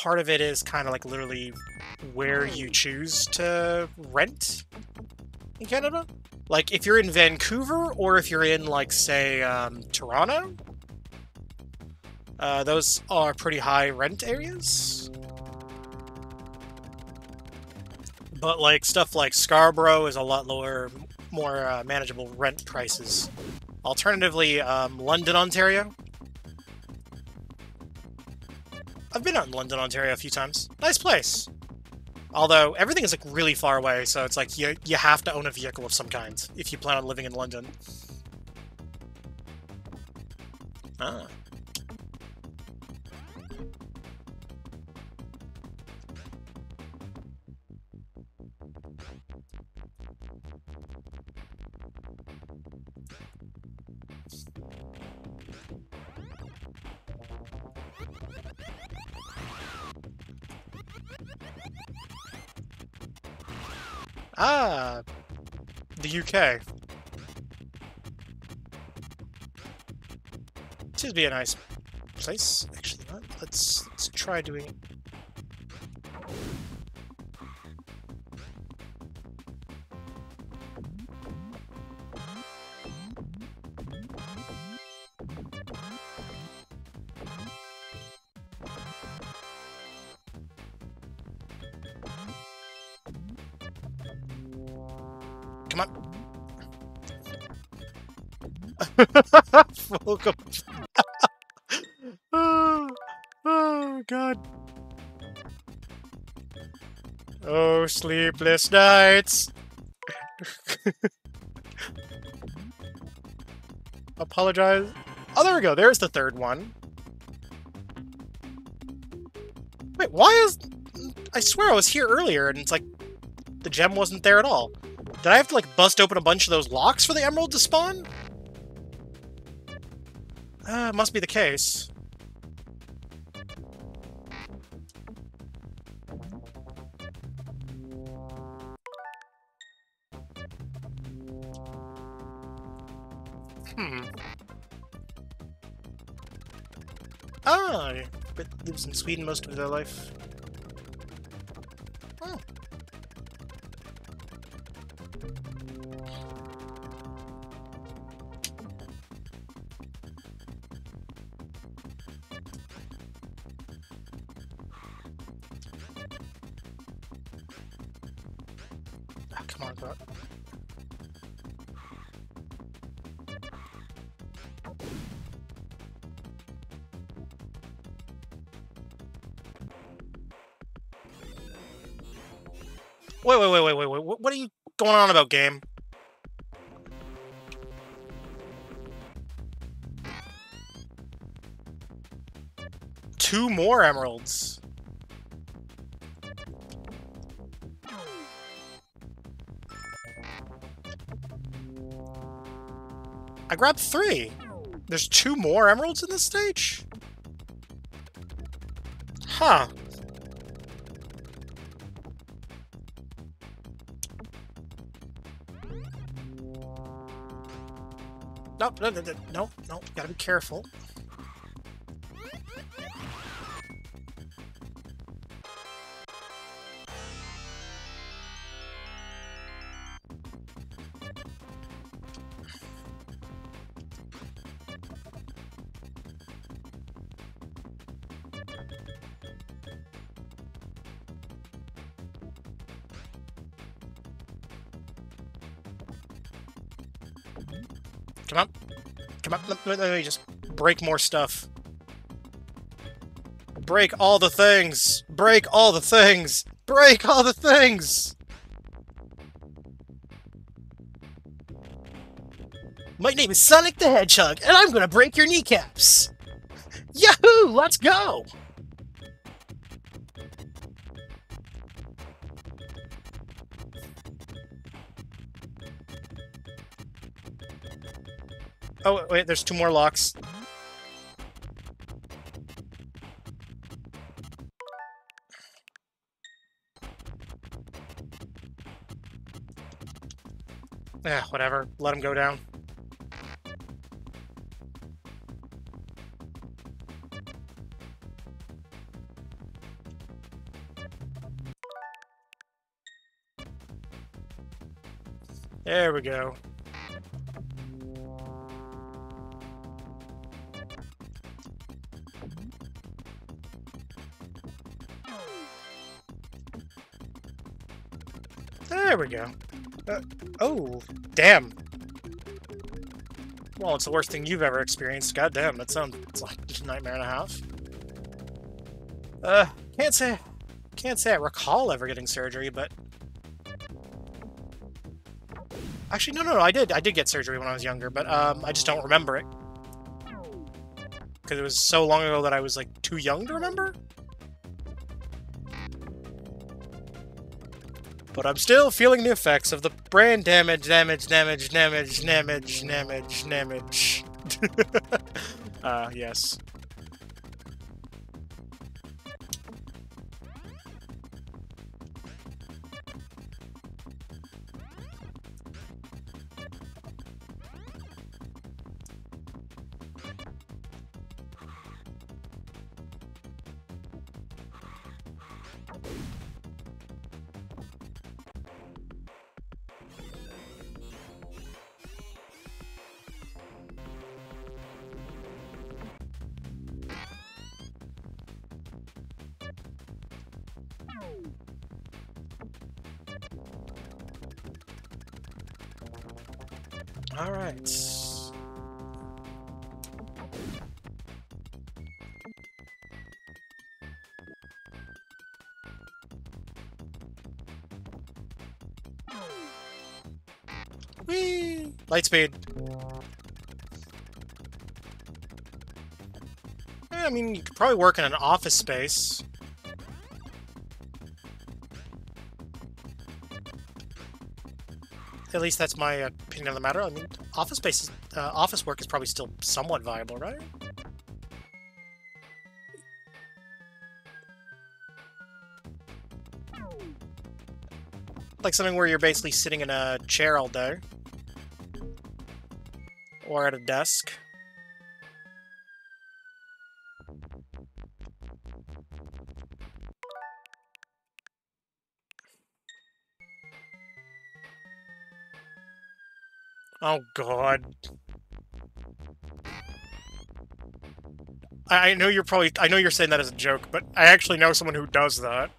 A: Part of it is kind of like literally where you choose to rent in Canada. Like, if you're in Vancouver or if you're in, like, say, um, Toronto, uh, those are pretty high rent areas. But like stuff like Scarborough is a lot lower, more uh, manageable rent prices. Alternatively, um, London, Ontario. Been out in London, Ontario a few times. Nice place. Although everything is like really far away, so it's like you you have to own a vehicle of some kind if you plan on living in London. Ah. Ah, the UK. Seems to be a nice place, actually. Let's let's try doing Oh, (laughs) oh, God. Oh, sleepless nights. (laughs) Apologize. Oh, there we go. There's the third one. Wait, why is... I swear I was here earlier, and it's like... The gem wasn't there at all. Did I have to, like, bust open a bunch of those locks for the emerald to spawn? Uh, must be the case. Hmm. Ah, but lives in Sweden most of their life. Going on about, game? Two more emeralds. I grabbed three. There's two more emeralds in this stage? Huh. No, no, no, no, no, gotta be careful. Let, me just break more stuff. Break all the things. Break all the things. Break all the things. My name is Sonic the Hedgehog, and I'm gonna break your kneecaps. Yahoo! Let's go! Oh, wait, there's two more locks. Yeah, whatever. Let him go down. There we go. Go. Uh, oh, damn. Well, it's the worst thing you've ever experienced. God damn, that sounds it's like a nightmare and a half. Uh, can't say, can't say I recall ever getting surgery, but actually, no, no, no, I did, I did get surgery when I was younger, but um, I just don't remember it because it was so long ago that I was like too young to remember. But I'm still feeling the effects of the brain damage, damage, damage, damage, damage, damage, damage. uh, (laughs) yes. Lightspeed. Yeah, I mean, you could probably work in an office space. At least that's my opinion on the matter. I mean, office space, uh, office work is probably still somewhat viable, right? Like something where you're basically sitting in a chair all day. Or at a desk. Oh god. I I know you're probably I know you're saying that as a joke, but I actually know someone who does that.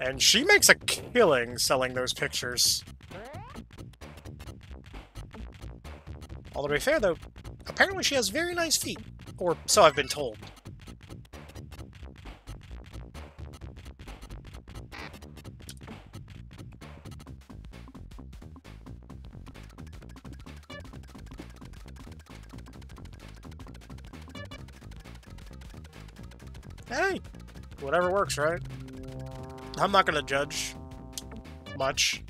A: And she makes a killing selling those pictures. Fair though, apparently she has very nice feet. Or so I've been told. Hey, whatever works, right? I'm not gonna judge much.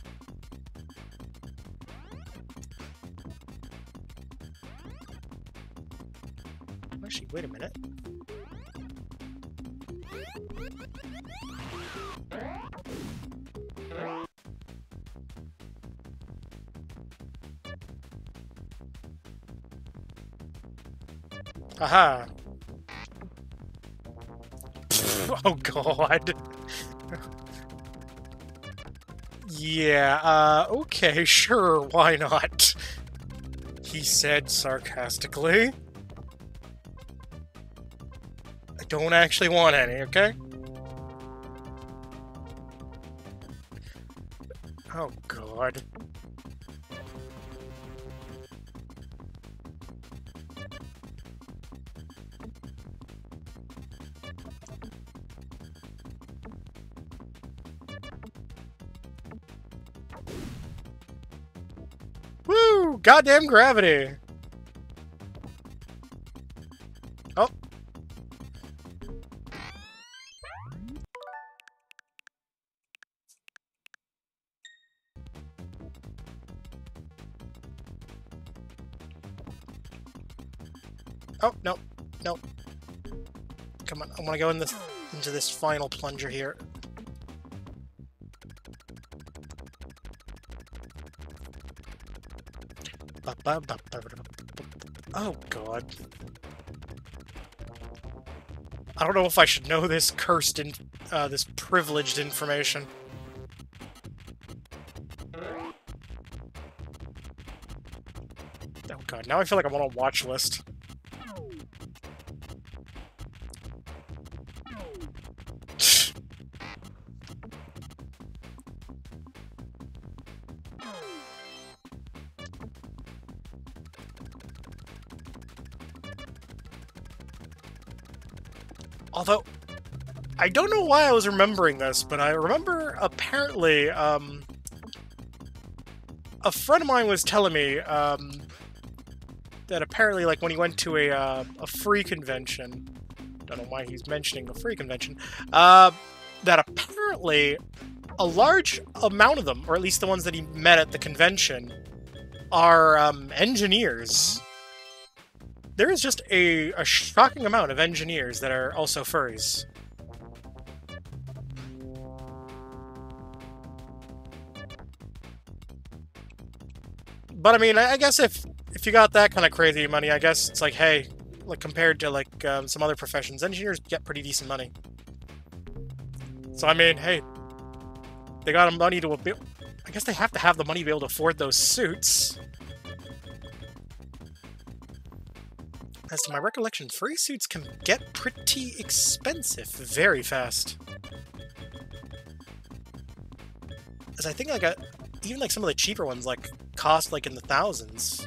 A: Aha! (laughs) oh god. yeah, uh, okay, sure, why not? He said sarcastically. I don't actually want any, okay? Goddamn gravity! Oh. Oh, no. No. Come on, I want to go in this into this final plunger here. Oh, God. I don't know if I should know this cursed in uh, this privileged information. Oh god, now I feel like I'm on a watch list. I don't know why I was remembering this, but I remember apparently, um, a friend of mine was telling me, um, that apparently, like, when he went to a, uh, a furry convention, don't know why he's mentioning a furry convention, uh, that apparently a large amount of them, or at least the ones that he met at the convention, are, um, engineers there is just a, a shocking amount of engineers that are also furries. But I mean, I guess if if you got that kind of crazy money, I guess it's like, hey, like compared to like um, some other professions, engineers get pretty decent money. So I mean, hey, they got money to. build. I guess they have to have the money to be able to afford those suits. As to my recollection, fursuits can get pretty expensive very fast. As I think I a even like some of the cheaper ones like cost like in the thousands.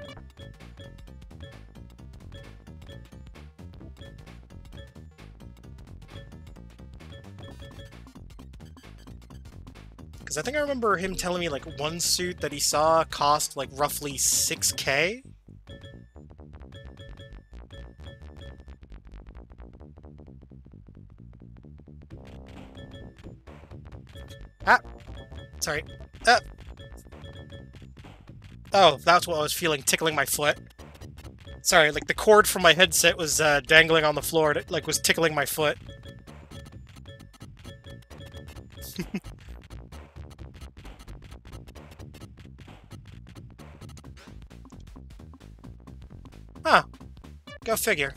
A: Because I think I remember him telling me like one suit that he saw cost like roughly 6k. Ah! Sorry. Ah! Oh, that's what I was feeling, tickling my foot. Sorry, like the cord from my headset was uh, dangling on the floor, and it like was tickling my foot. (laughs) huh. Go figure.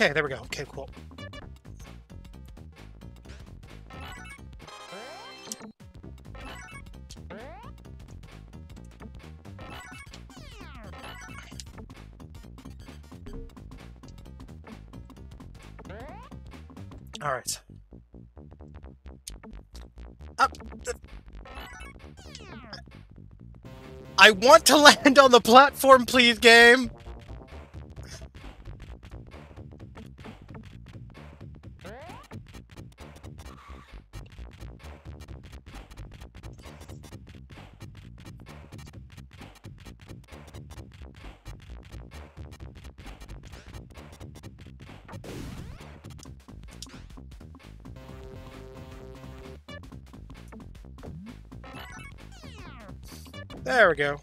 A: Okay, there we go. Okay, cool. All right. Up. I want to (laughs) land on the platform, please, game. There we go.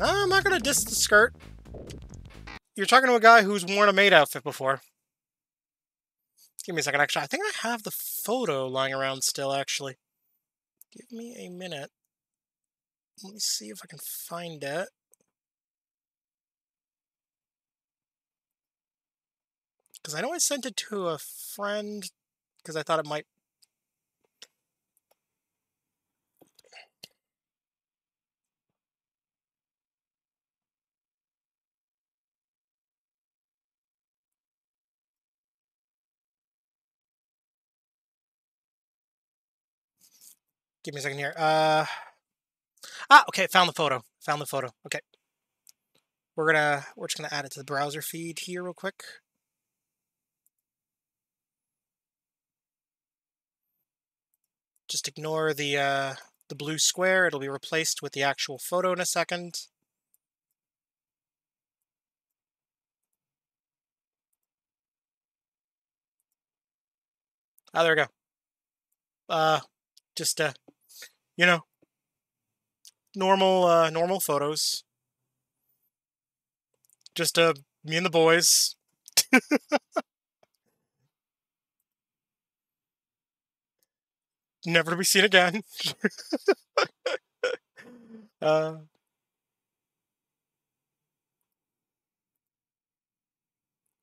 A: No, I'm not gonna diss the skirt. You're talking to a guy who's worn a maid outfit before. Give me a second, actually. I think I have the photo lying around still, actually. Give me a minute. Let me see if I can find it. Because I know I sent it to a friend because I thought it might Give me a second here. Uh, ah, okay, found the photo. Found the photo. Okay. We're gonna we're just gonna add it to the browser feed here real quick. Just ignore the uh, the blue square. It'll be replaced with the actual photo in a second. Ah, there we go. Uh, just uh, you know, normal uh, normal photos. Just uh, me and the boys. (laughs) Never to be seen again. (laughs) uh,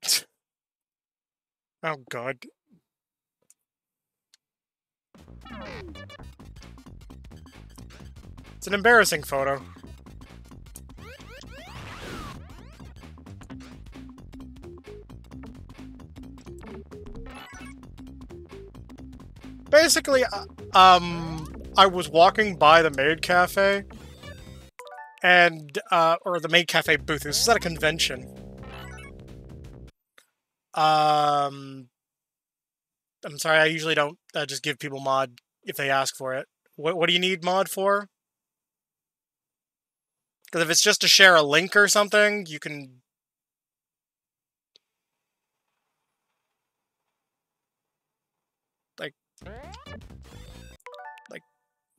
A: (laughs) oh God. It's an embarrassing photo. Basically, uh, um, I was walking by the maid cafe, and uh, or the maid cafe booth. This is at a convention. Um, I'm sorry. I usually don't uh, just give people mod if they ask for it. What What do you need mod for? Because if it's just to share a link or something, you can. Like, like,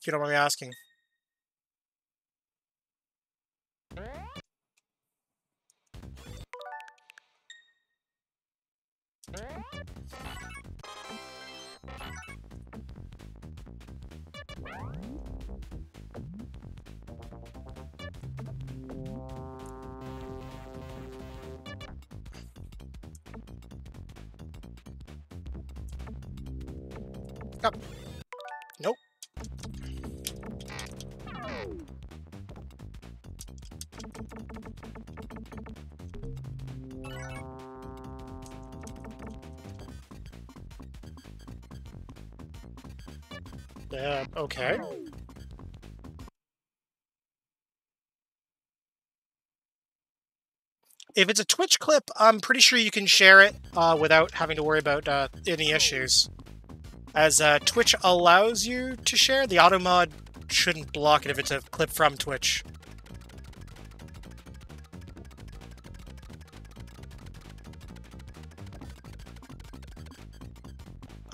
A: you don't mind me asking. Oh. Nope. Uh, okay. If it's a Twitch clip, I'm pretty sure you can share it uh, without having to worry about uh, any issues. As uh, Twitch allows you to share, the auto mod shouldn't block it if it's a clip from Twitch.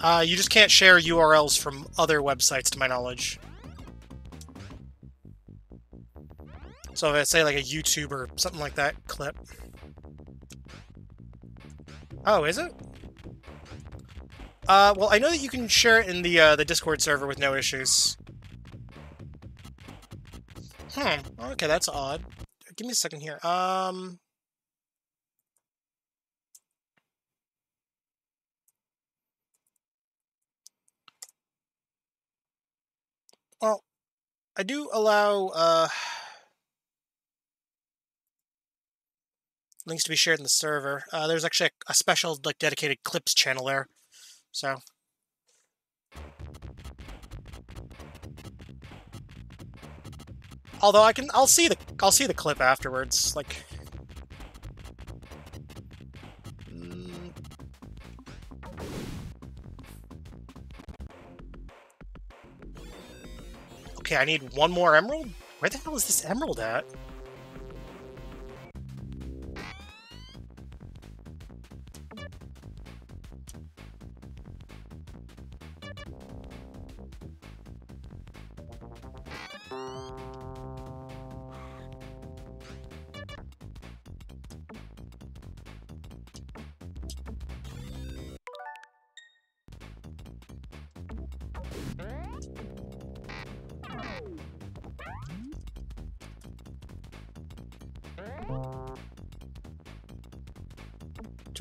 A: Uh, you just can't share URLs from other websites, to my knowledge. So if I say like a YouTube or something like that clip. Oh, is it? Uh, well, I know that you can share it in the uh, the Discord server with no issues. Hmm. Okay, that's odd. Give me a second here. Um. Well, I do allow uh, links to be shared in the server. Uh, there's actually a, a special, like, dedicated clips channel there. So. Although I can, I'll see the, I'll see the clip afterwards. Like. Okay, I need one more emerald? Where the hell is this emerald at?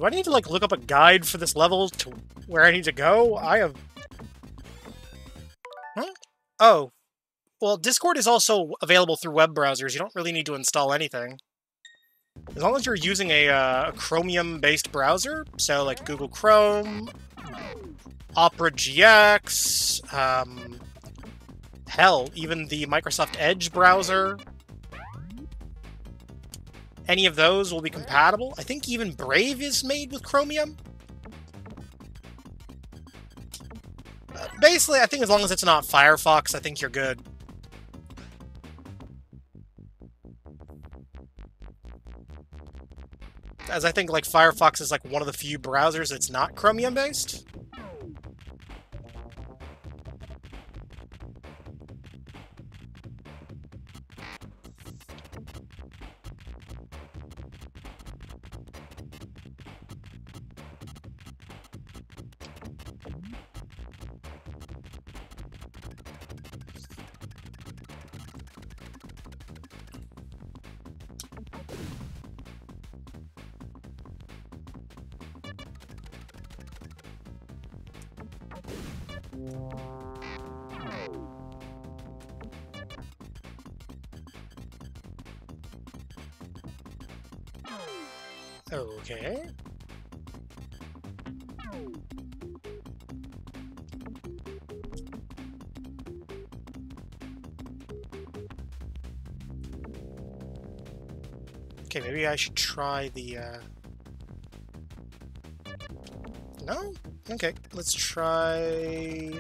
A: Do I need to, like, look up a guide for this level to where I need to go? I have... Huh? Oh. Well, Discord is also available through web browsers. You don't really need to install anything. As long as you're using a, uh, a Chromium-based browser, so like Google Chrome, Opera GX, um, hell, even the Microsoft Edge browser, any of those will be compatible. I think even Brave is made with Chromium. Uh, basically, I think as long as it's not Firefox, I think you're good. As I think like Firefox is like one of the few browsers that's not Chromium based. I should try the, uh... No? Okay, let's try...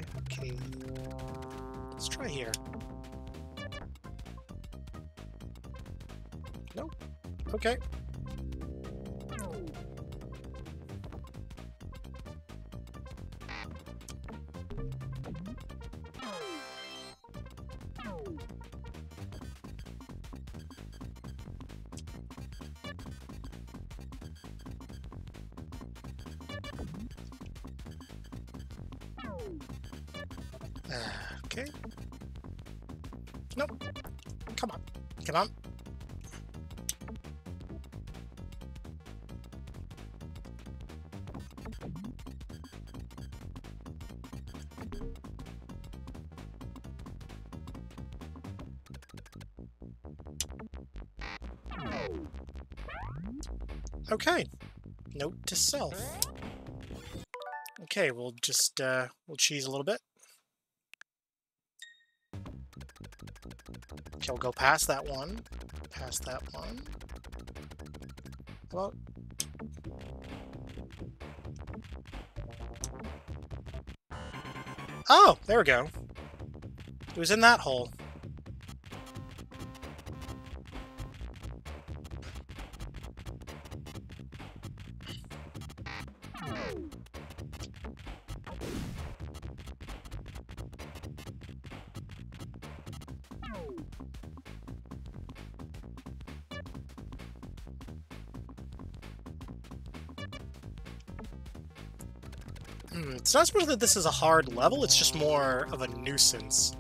A: Okay, we'll just, uh, we'll cheese a little bit. Okay, we'll go past that one. Past that one. About... Oh, there we go. It was in that hole. Hmm, it's not supposed that this is a hard level, it's just more of a nuisance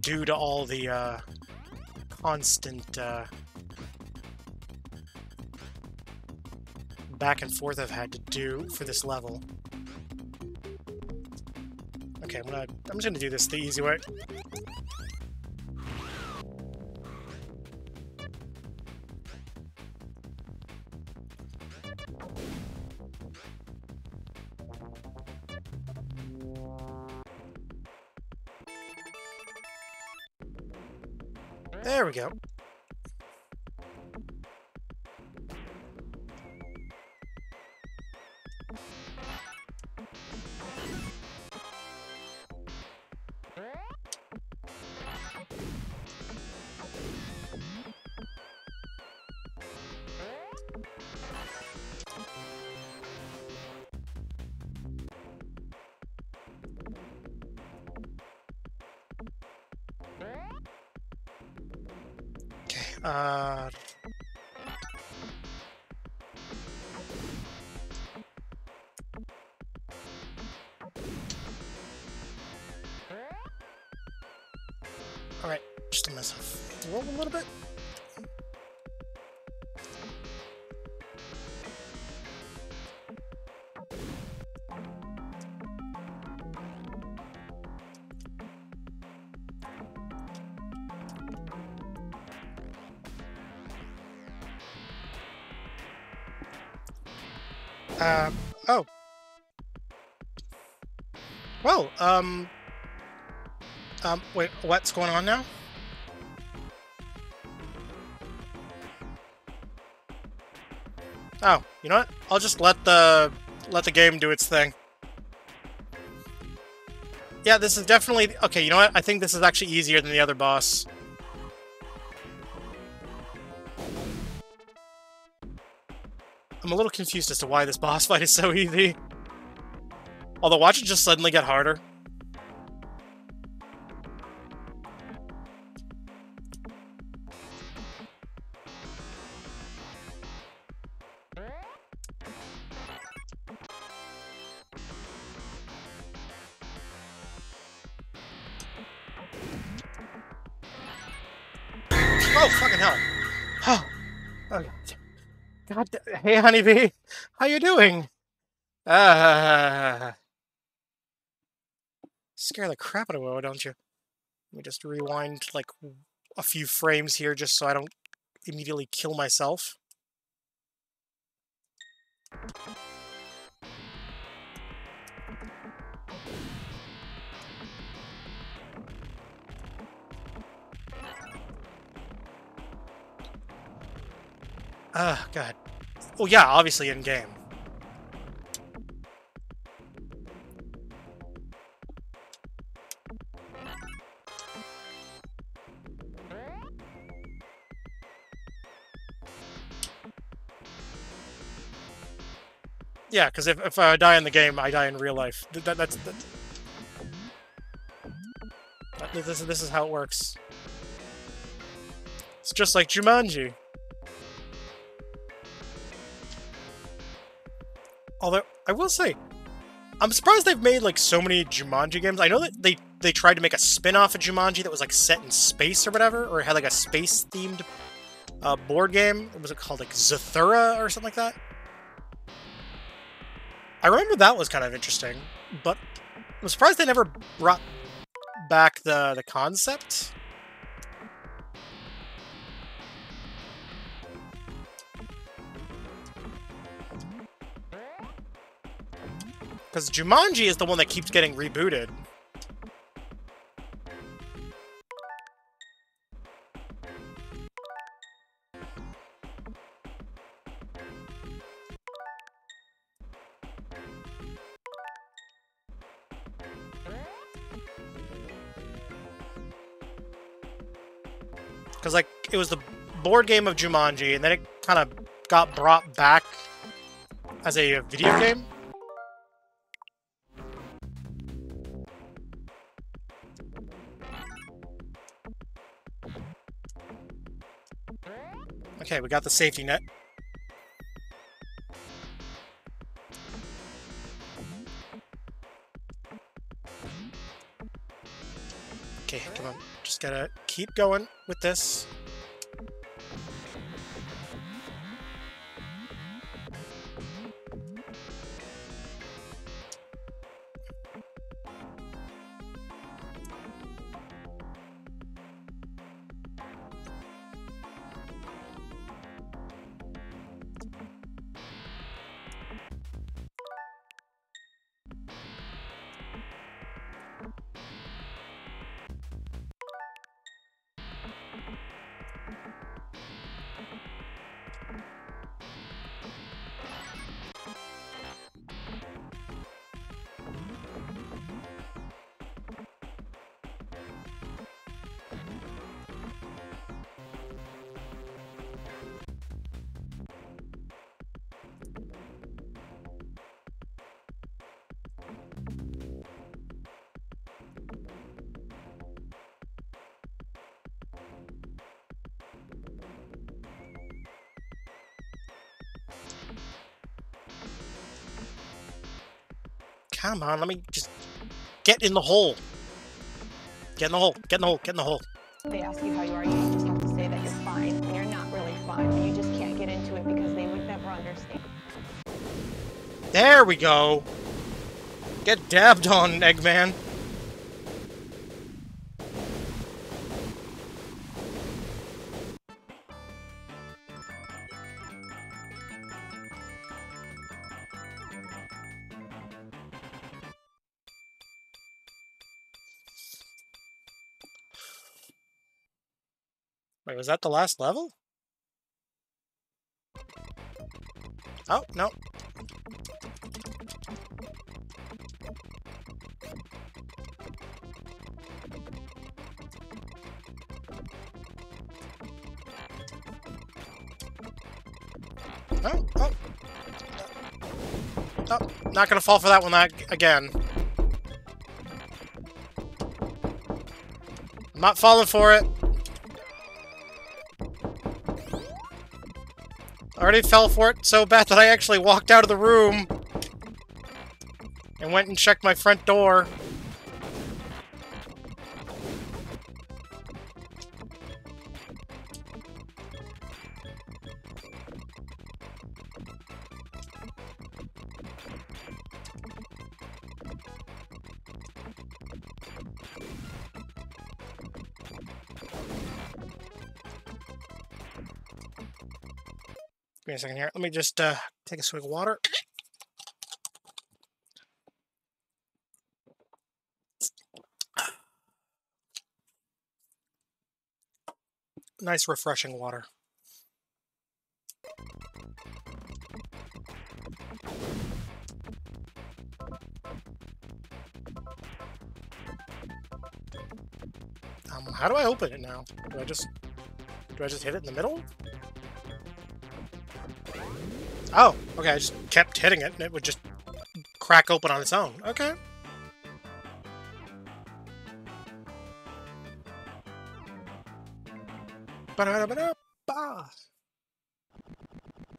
A: due to all the uh, constant uh, back and forth I've had to do for this level. Okay, I'm gonna I'm just gonna do this the easy way. What's going on now? Oh, you know what? I'll just let the let the game do its thing. Yeah, this is definitely okay. You know what? I think this is actually easier than the other boss. I'm a little confused as to why this boss (laughs) fight is so easy. Although, watch it just suddenly get harder. Hey, honeybee, how you doing? Ah, scare the crap out of Woe, don't you? Let me just rewind like a few frames here, just so I don't immediately kill myself. Ah, God. Well, yeah, obviously in game. Yeah, because if, if I die in the game, I die in real life. Th- That, that's that, that- this, this is how it works. It's just like Jumanji. Although I will say, I'm surprised they've made like so many Jumanji games. I know that they they tried to make a spin-off of Jumanji that was like set in space or whatever, or had like a space themed uh, board game. What was it called? Like Zathura or something like that. I remember that was kind of interesting, but I'm surprised they never brought back the the concept. Because Jumanji is the one that keeps getting rebooted. Because, like, it was the board game of Jumanji, and then it kind of got brought back as a video game. Okay, we got the safety net. Okay, come on. Just gotta keep going with this. Come on, let me just get in the hole. Get in the hole. Get in the hole. Get in the hole.
D: They ask you how you are, you just have to say that you're fine when you're not really fine. You just can't get into it because they would never understand.
A: There we go. Get dabbed on, Eggman. Was that the last level? Oh, no. Oh, oh. Oh, not gonna fall for that one again. I'm not falling for it. Already fell for it so bad that I actually walked out of the room and went and checked my front door. me a second here. Let me just uh, take a swig of water. Nice refreshing water. Um, how do I open it now? Do I just do I just hit it in the middle? Oh, okay. I just kept hitting it, and it would just crack open on its own. Okay.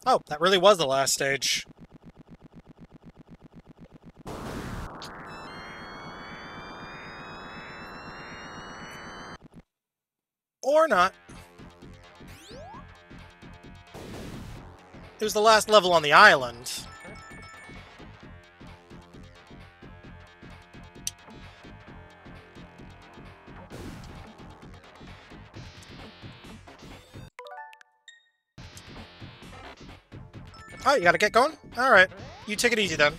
A: Oh, that really was the last stage. Or not. It was the last level on the island. Oh, you gotta get going? Alright. You take it easy then.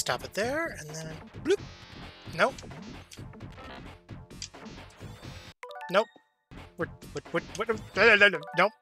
A: Stop it there, and then... Bloop. Nope. Nope. What, what, what, what, nope.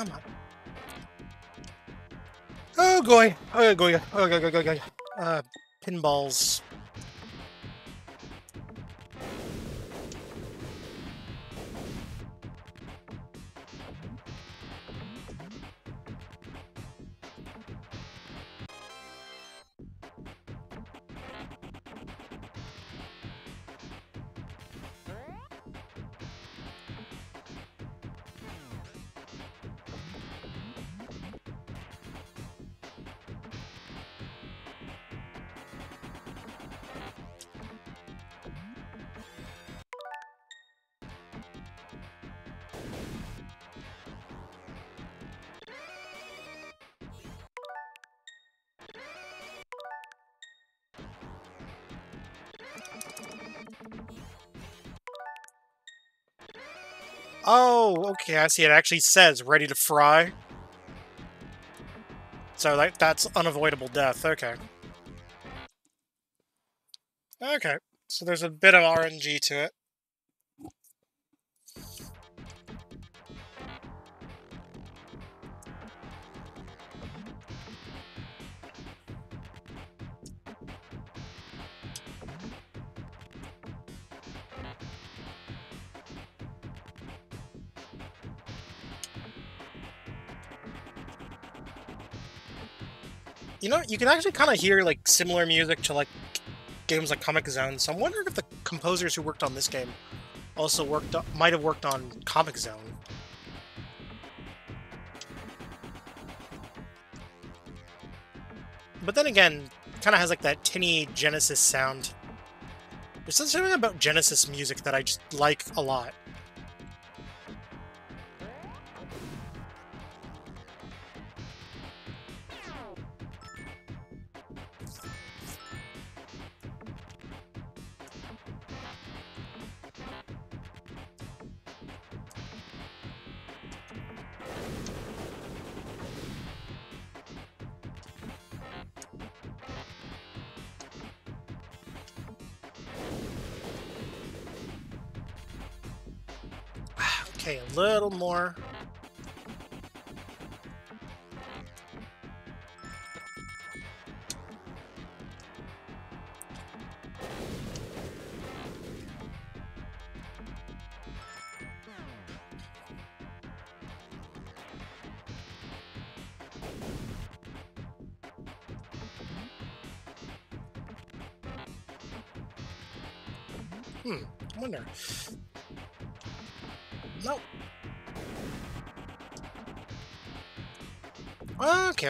A: Come on. Oh, goy. Oh, goy. Oh, goy, goy, goy. Uh, pinballs. Oh, okay, I see. It actually says ready to fry. So like that's unavoidable death. Okay. Okay. So there's a bit of RNG to it. Know, you can actually kind of hear like similar music to like games like Comix Zone. So I'm wondering if the composers who worked on this game also worked might have worked on Comix Zone. But then again, kind of has like that tinny Genesis sound. There's something about Genesis music that I just like a lot.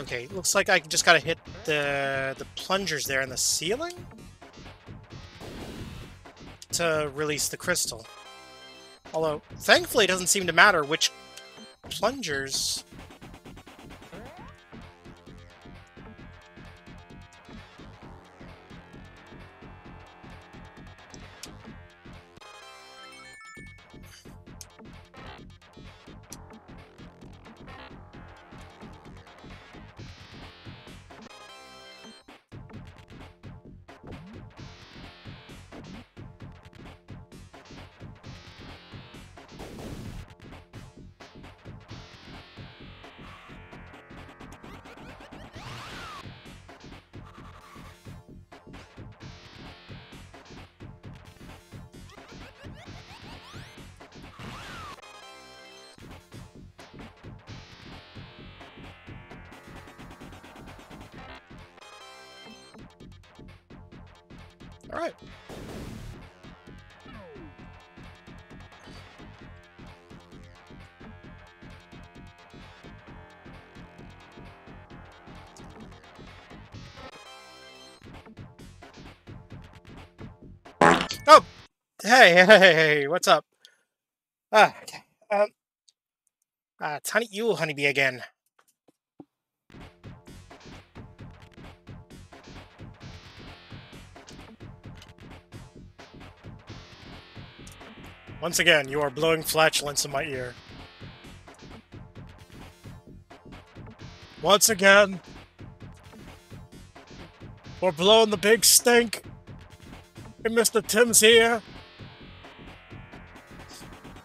A: Okay. Looks like I just gotta hit the the plungers there in the ceiling to release the crystal. Although, thankfully, it doesn't seem to matter which plungers. Hey, hey, hey, what's up? Ah, okay. Um, ah, it's honey, you, honeybee again. Once again, you are blowing flatulence in my ear. Once again, we're blowing the big stink. And Mr. Tim's here.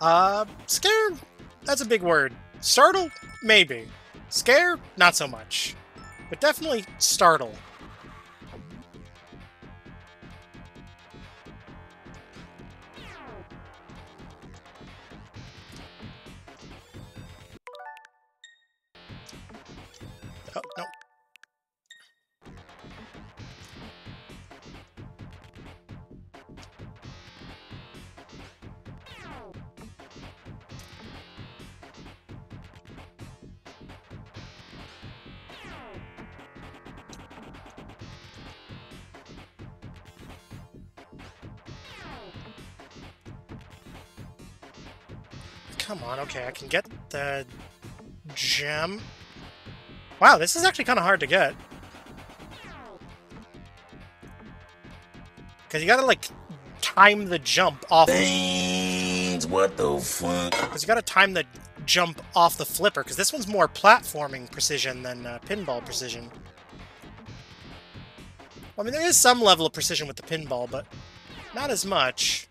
A: Uh, scared? That's a big word. Startle? Maybe. Scare? Not so much. But definitely startle. Come on, okay, I can get the gem. Wow, this is actually kind of hard to get. Because you gotta, like, time the jump off...
B: Things, what the fuck?
A: Because you gotta time the jump off the flipper, because this one's more platforming precision than uh, pinball precision. I mean, there is some level of precision with the pinball, but not as much.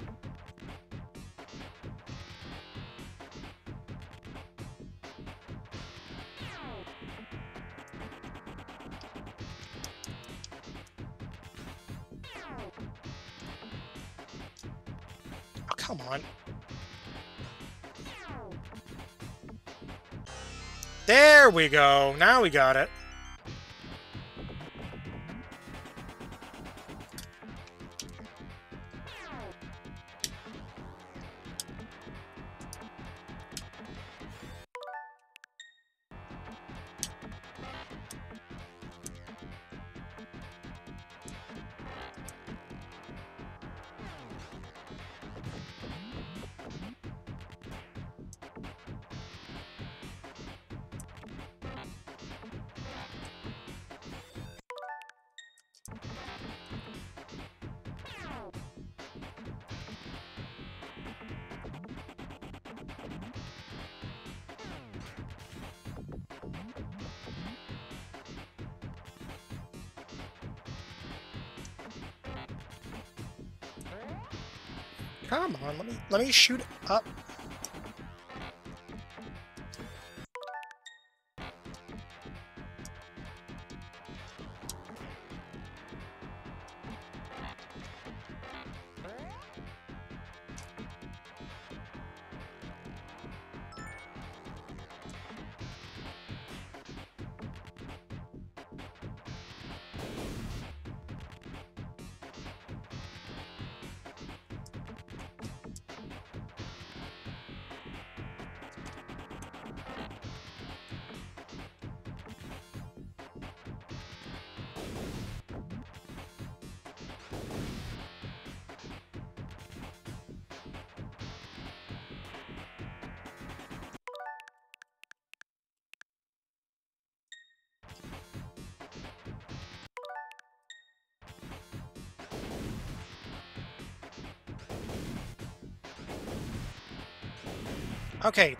A: We go. Now we got it. Let me shoot up. Okay,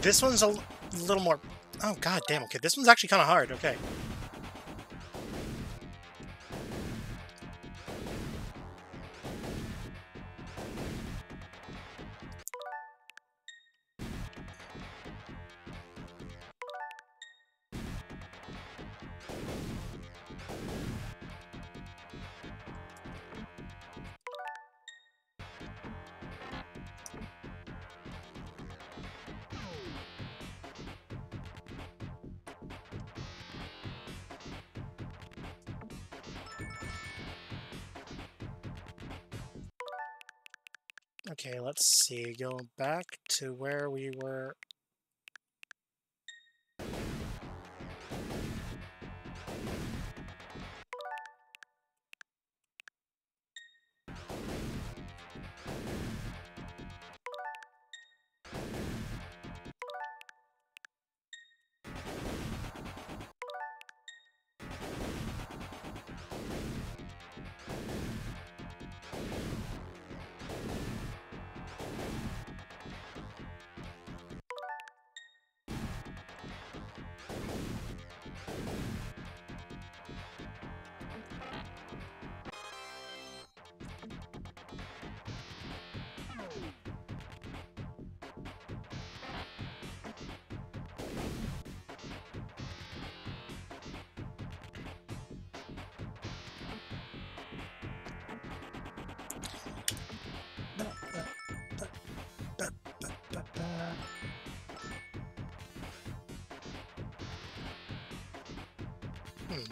A: this one's a little more. Oh god damn. Okay, this one's actually kind of hard. Okay. See. Go back to where we were.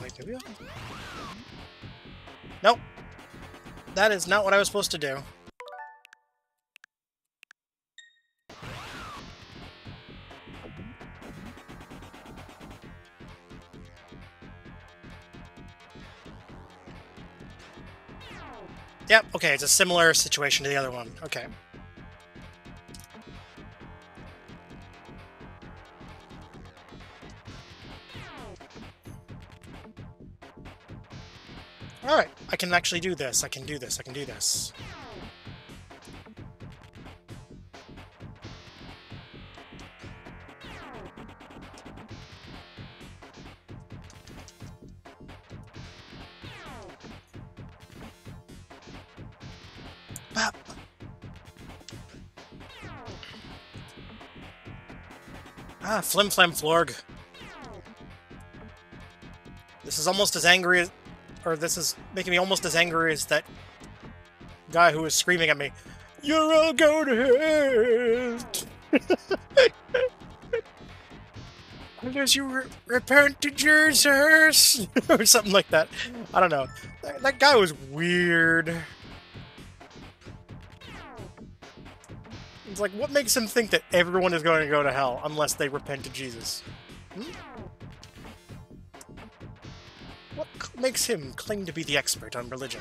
A: Wait, maybe I'll... Nope. That is not what I was supposed to do. Yep, okay, it's a similar situation to the other one. Okay. I can actually do this. I can do this. I can do this. Ah, Flim Flam Florg. This is almost as angry as or this is making me almost as angry as that guy who was screaming at me, You're all going to hell! (laughs) Unless you re- repent to Jesus! (laughs) or something like that. I don't know. That, that guy was weird. It's like, what makes him think that everyone is going to go to hell unless they repent to Jesus? Makes him claim to be the expert on religion?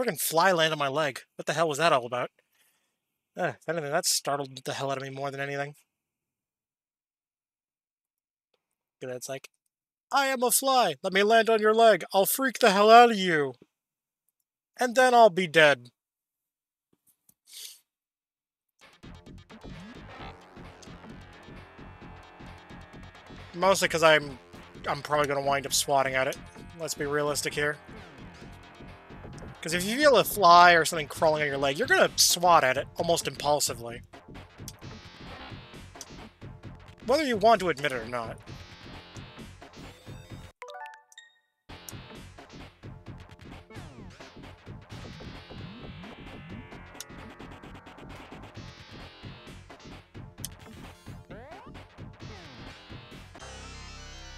A: Friggin' fly land on my leg. What the hell was that all about? Uh, if anything, that startled the hell out of me more than anything. Because it's like, I am a fly. Let me land on your leg. I'll freak the hell out of you. And then I'll be dead. Mostly because I'm, I'm probably going to wind up swatting at it. Let's be realistic here. Because if you feel a fly or something crawling on your leg, you're going to swat at it almost impulsively. Whether you want to admit it or not.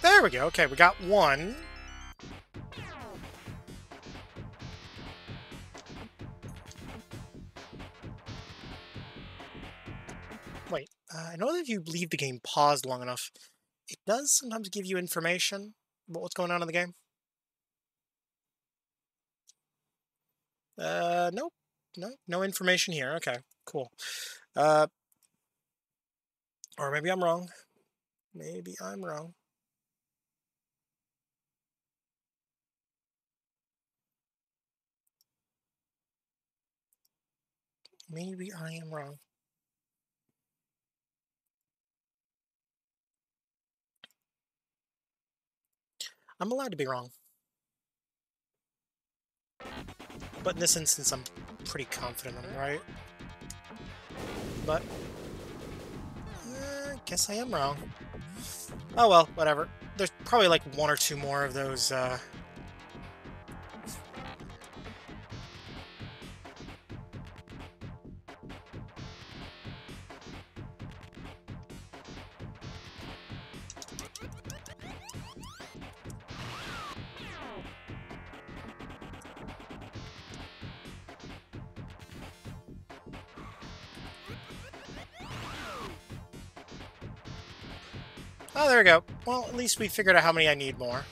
A: There we go. Okay, we got one. Uh, I know that if you leave the game paused long enough, it does sometimes give you information about what's going on in the game. Uh, nope. No, no information here. Okay, cool. Uh, or maybe I'm wrong. Maybe I'm wrong. Maybe I am wrong. I'm allowed to be wrong. But in this instance, I'm pretty confident I'm right. But, I guess I am wrong. Oh well, whatever. There's probably like one or two more of those, uh... Well, at least we figured out how many I need more.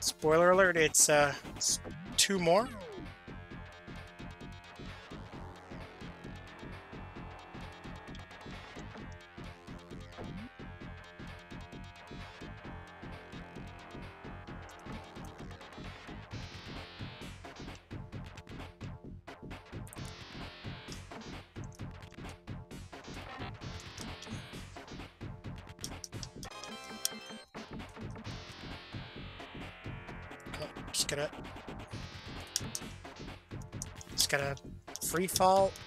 A: Spoiler alert, it's, uh, two more. Free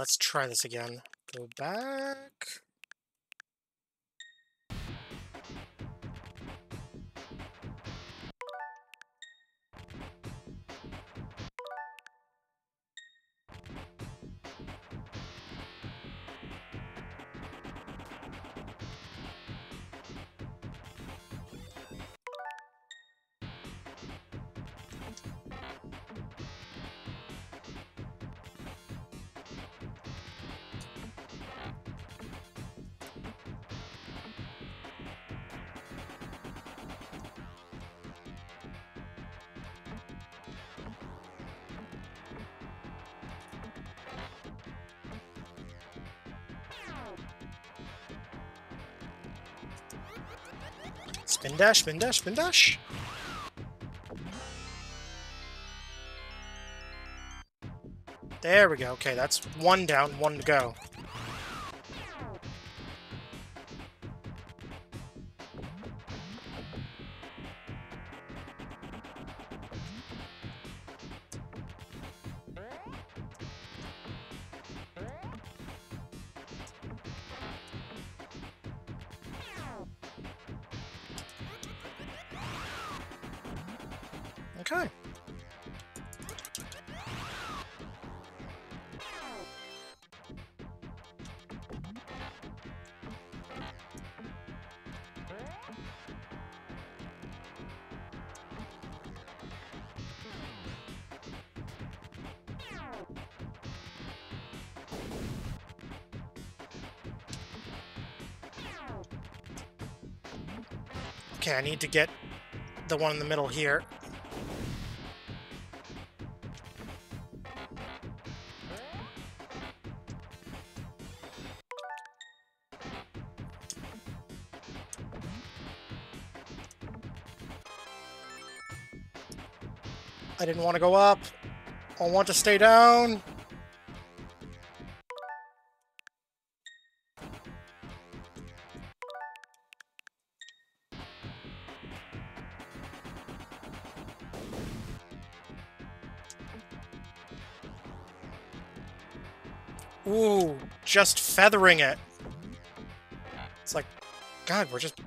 A: let's try this again. Go back. Dash, spin dash, spin dash. There we go. Okay, that's one down, one to go. I need to get the one in the middle here. I didn't want to go up. I want to stay down. Just feathering it. It's like, God, we're just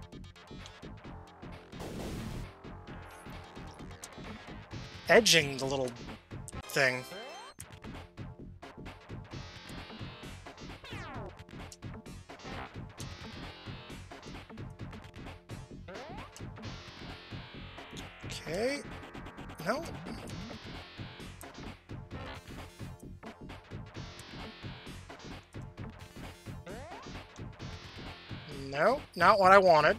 A: edging the little thing. Not what I wanted.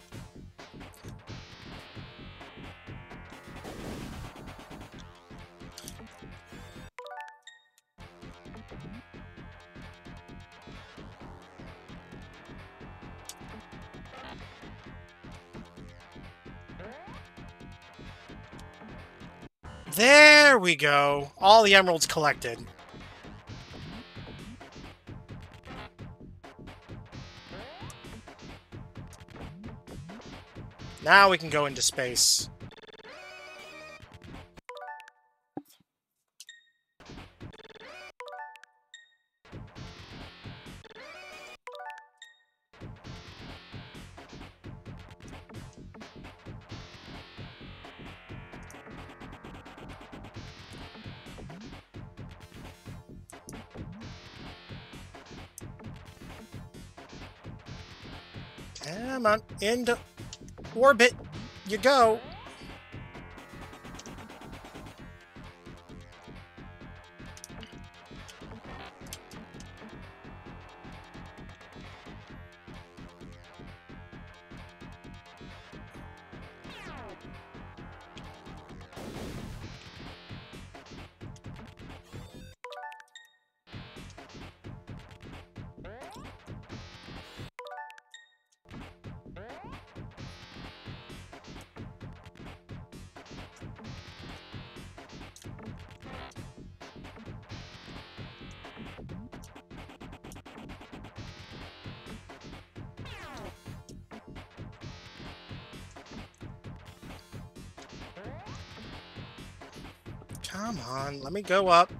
A: There we go. All the emeralds collected. Now we can go into space. Come on, into orbit you go. Let me go up.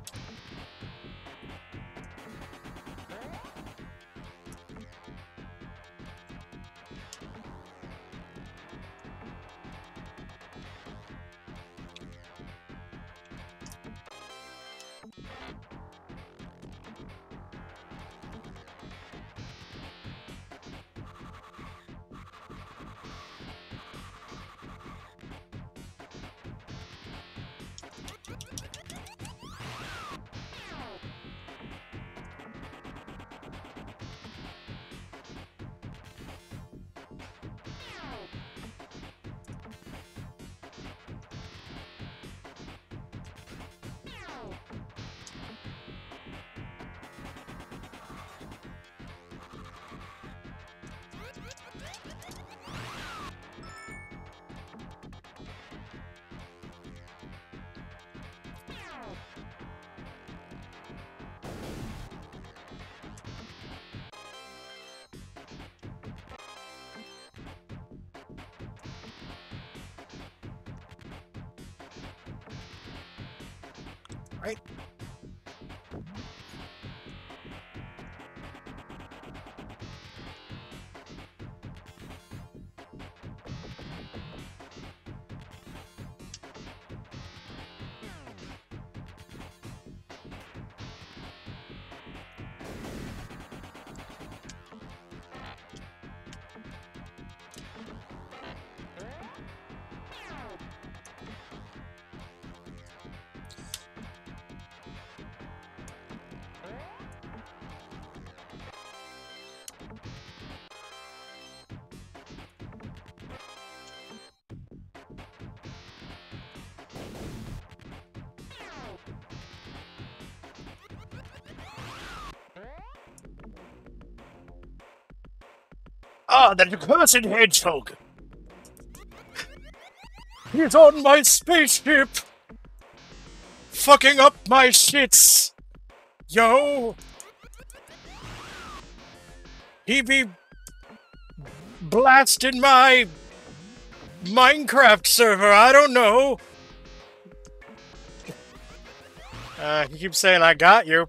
A: Ah, that cursed hedgehog! He's on my spaceship! Fucking up my shits! Yo! He be blasting my Minecraft server, I don't know. Uh, he keeps saying, I got you.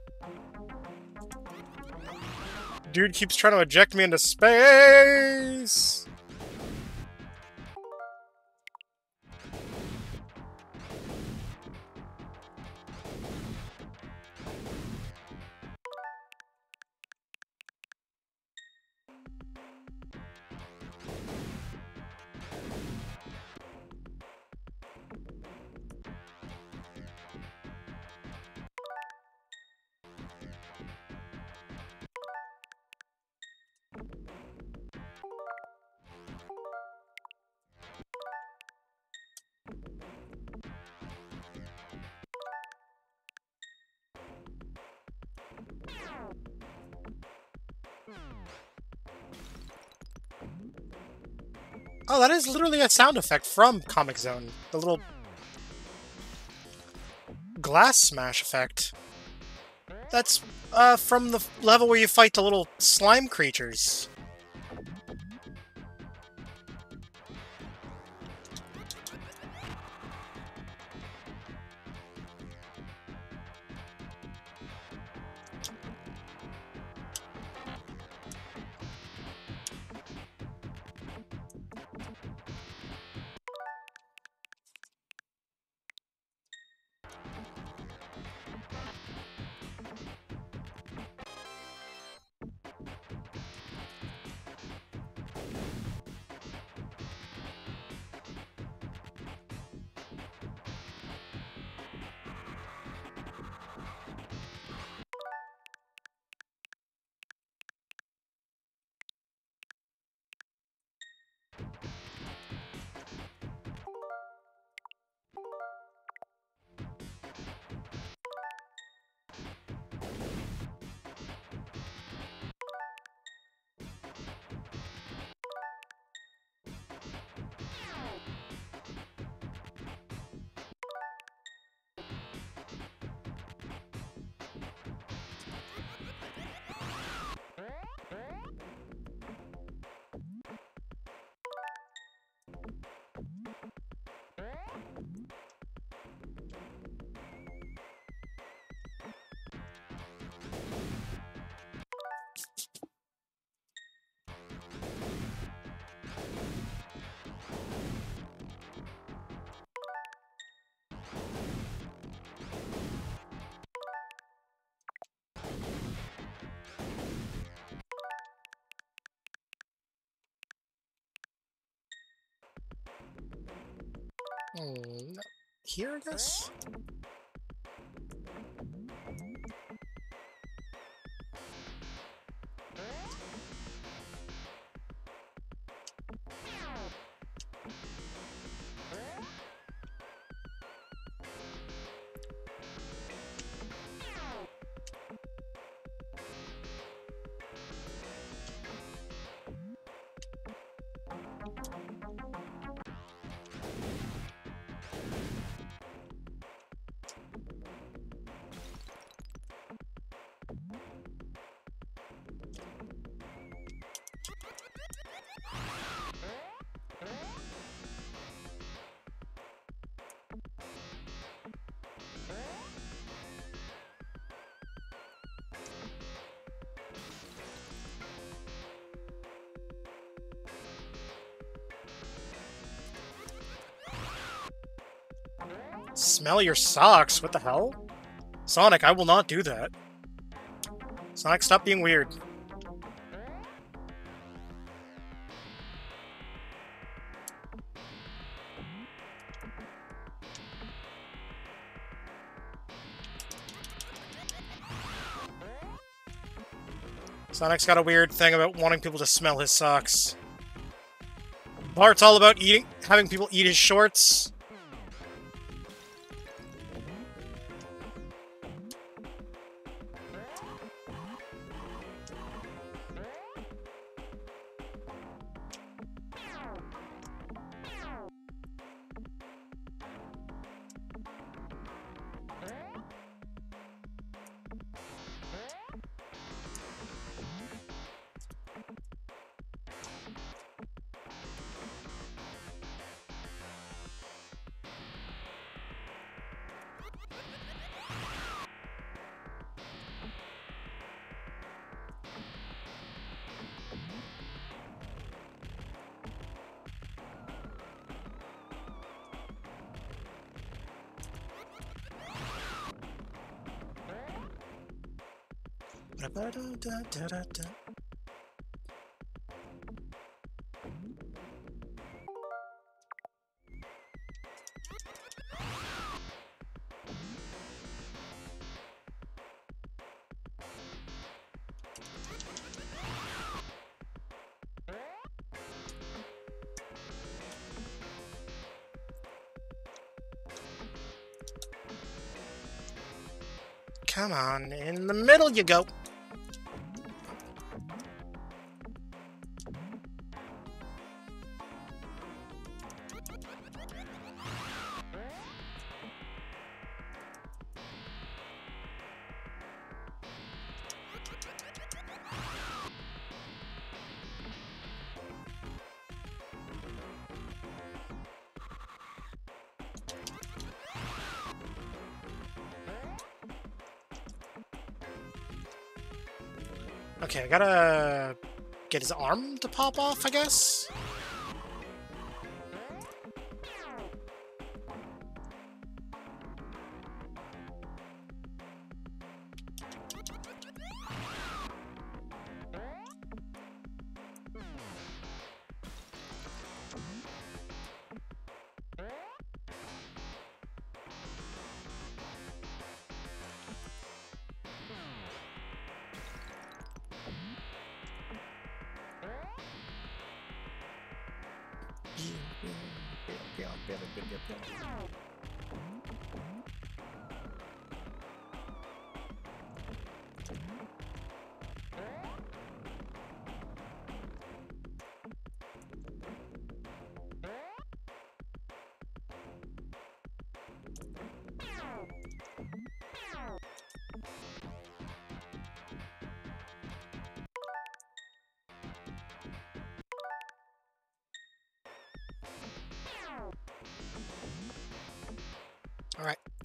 A: Dude keeps trying to eject me into space. That is literally a sound effect from Comix Zone. The little glass smash effect. That's uh, from the level where you fight the little slime creatures. Hmm, here, I guess? Smell your socks. What the hell? Sonic, I will not do that. Sonic, stop being weird. Sonic's got a weird thing about wanting people to smell his socks. Bart's all about eating, having people eat his shorts. Ba-da-da-da-da-da. Come on, in the middle you go. I gotta get his arm to pop off, I guess? have a good day.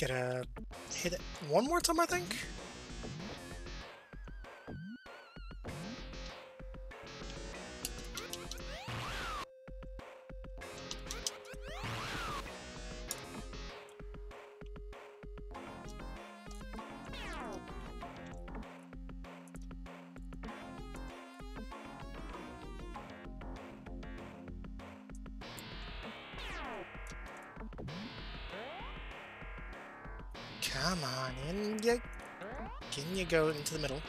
A: Alright, gotta hit it one more time, I think? Into the middle?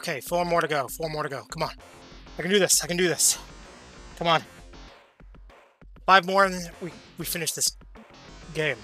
A: Okay, four more to go. Four more to go. Come on. I can do this. I can do this. Come on. Five more and we, we finish this game.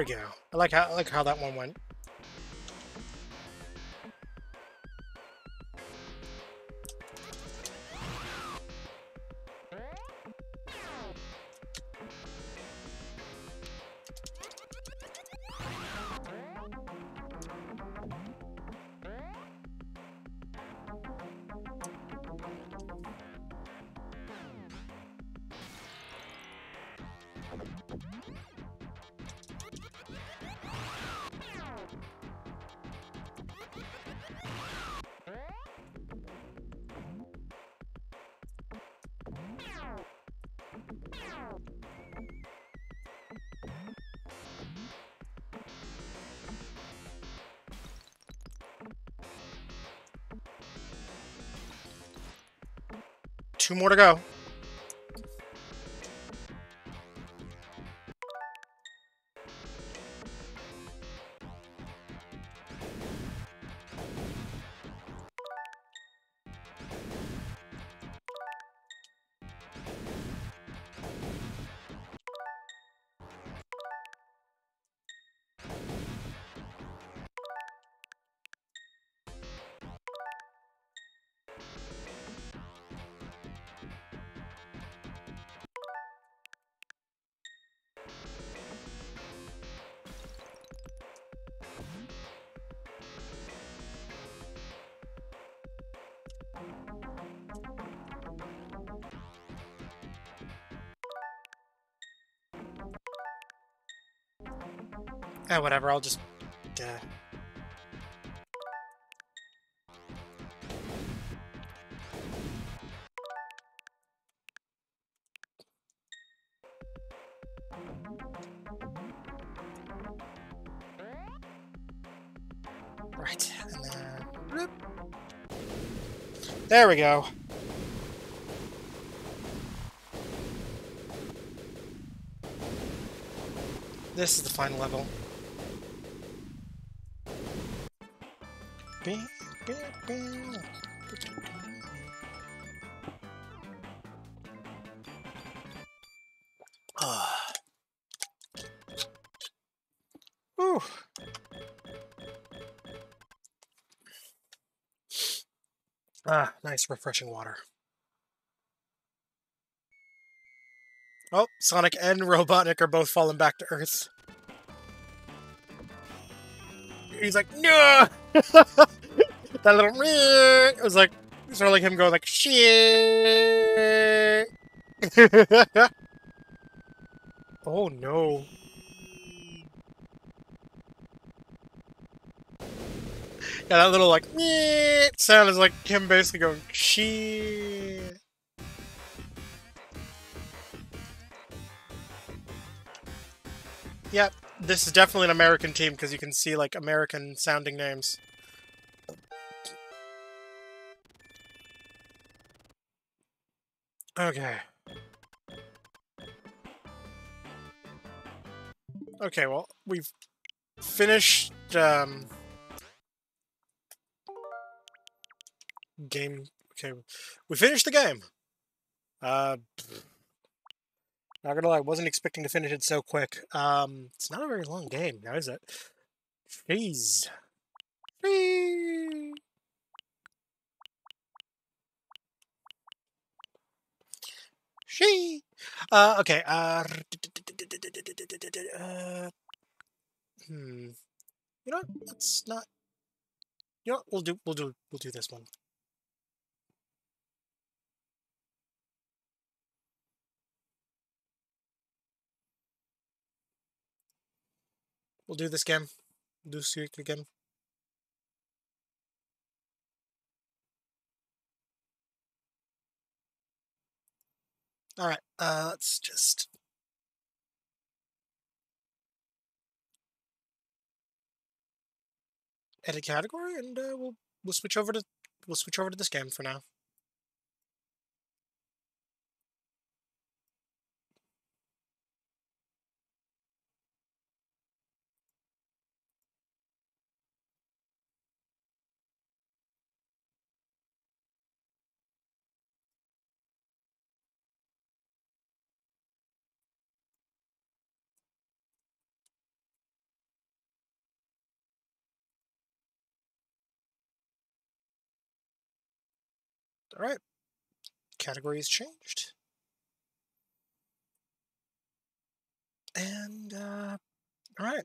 A: We go. I like how I like how that one went. Two more to go. Eh, whatever. I'll just. Uh, right. Then. There we go. This is the final level. Nice refreshing water. Oh, Sonic and (laughs) Robotnik are both falling back to Earth. He's like, no! (laughs) that little it was like sort of like him going like shit. (laughs) oh no. Yeah, that little like meh sound is like him basically going shit. Yep, this is definitely an American team because you can see like American sounding names. Okay. Okay, well, we've finished, um... Game... Okay, we finished the game! Uh... Not gonna lie, I wasn't expecting to finish it so quick. Um, it's not a very long game, now is it? Jeez. Whee! She. Uh, okay. Uh, uh, hmm. You know, what? let's not. You know, what? we'll do. We'll do. We'll do this one. We'll do this game. Do Suik again. All right. Uh, let's just. Edit category, and uh, we'll we'll switch over to we'll switch over to this game for now. All right. Category is changed. And, uh, all right.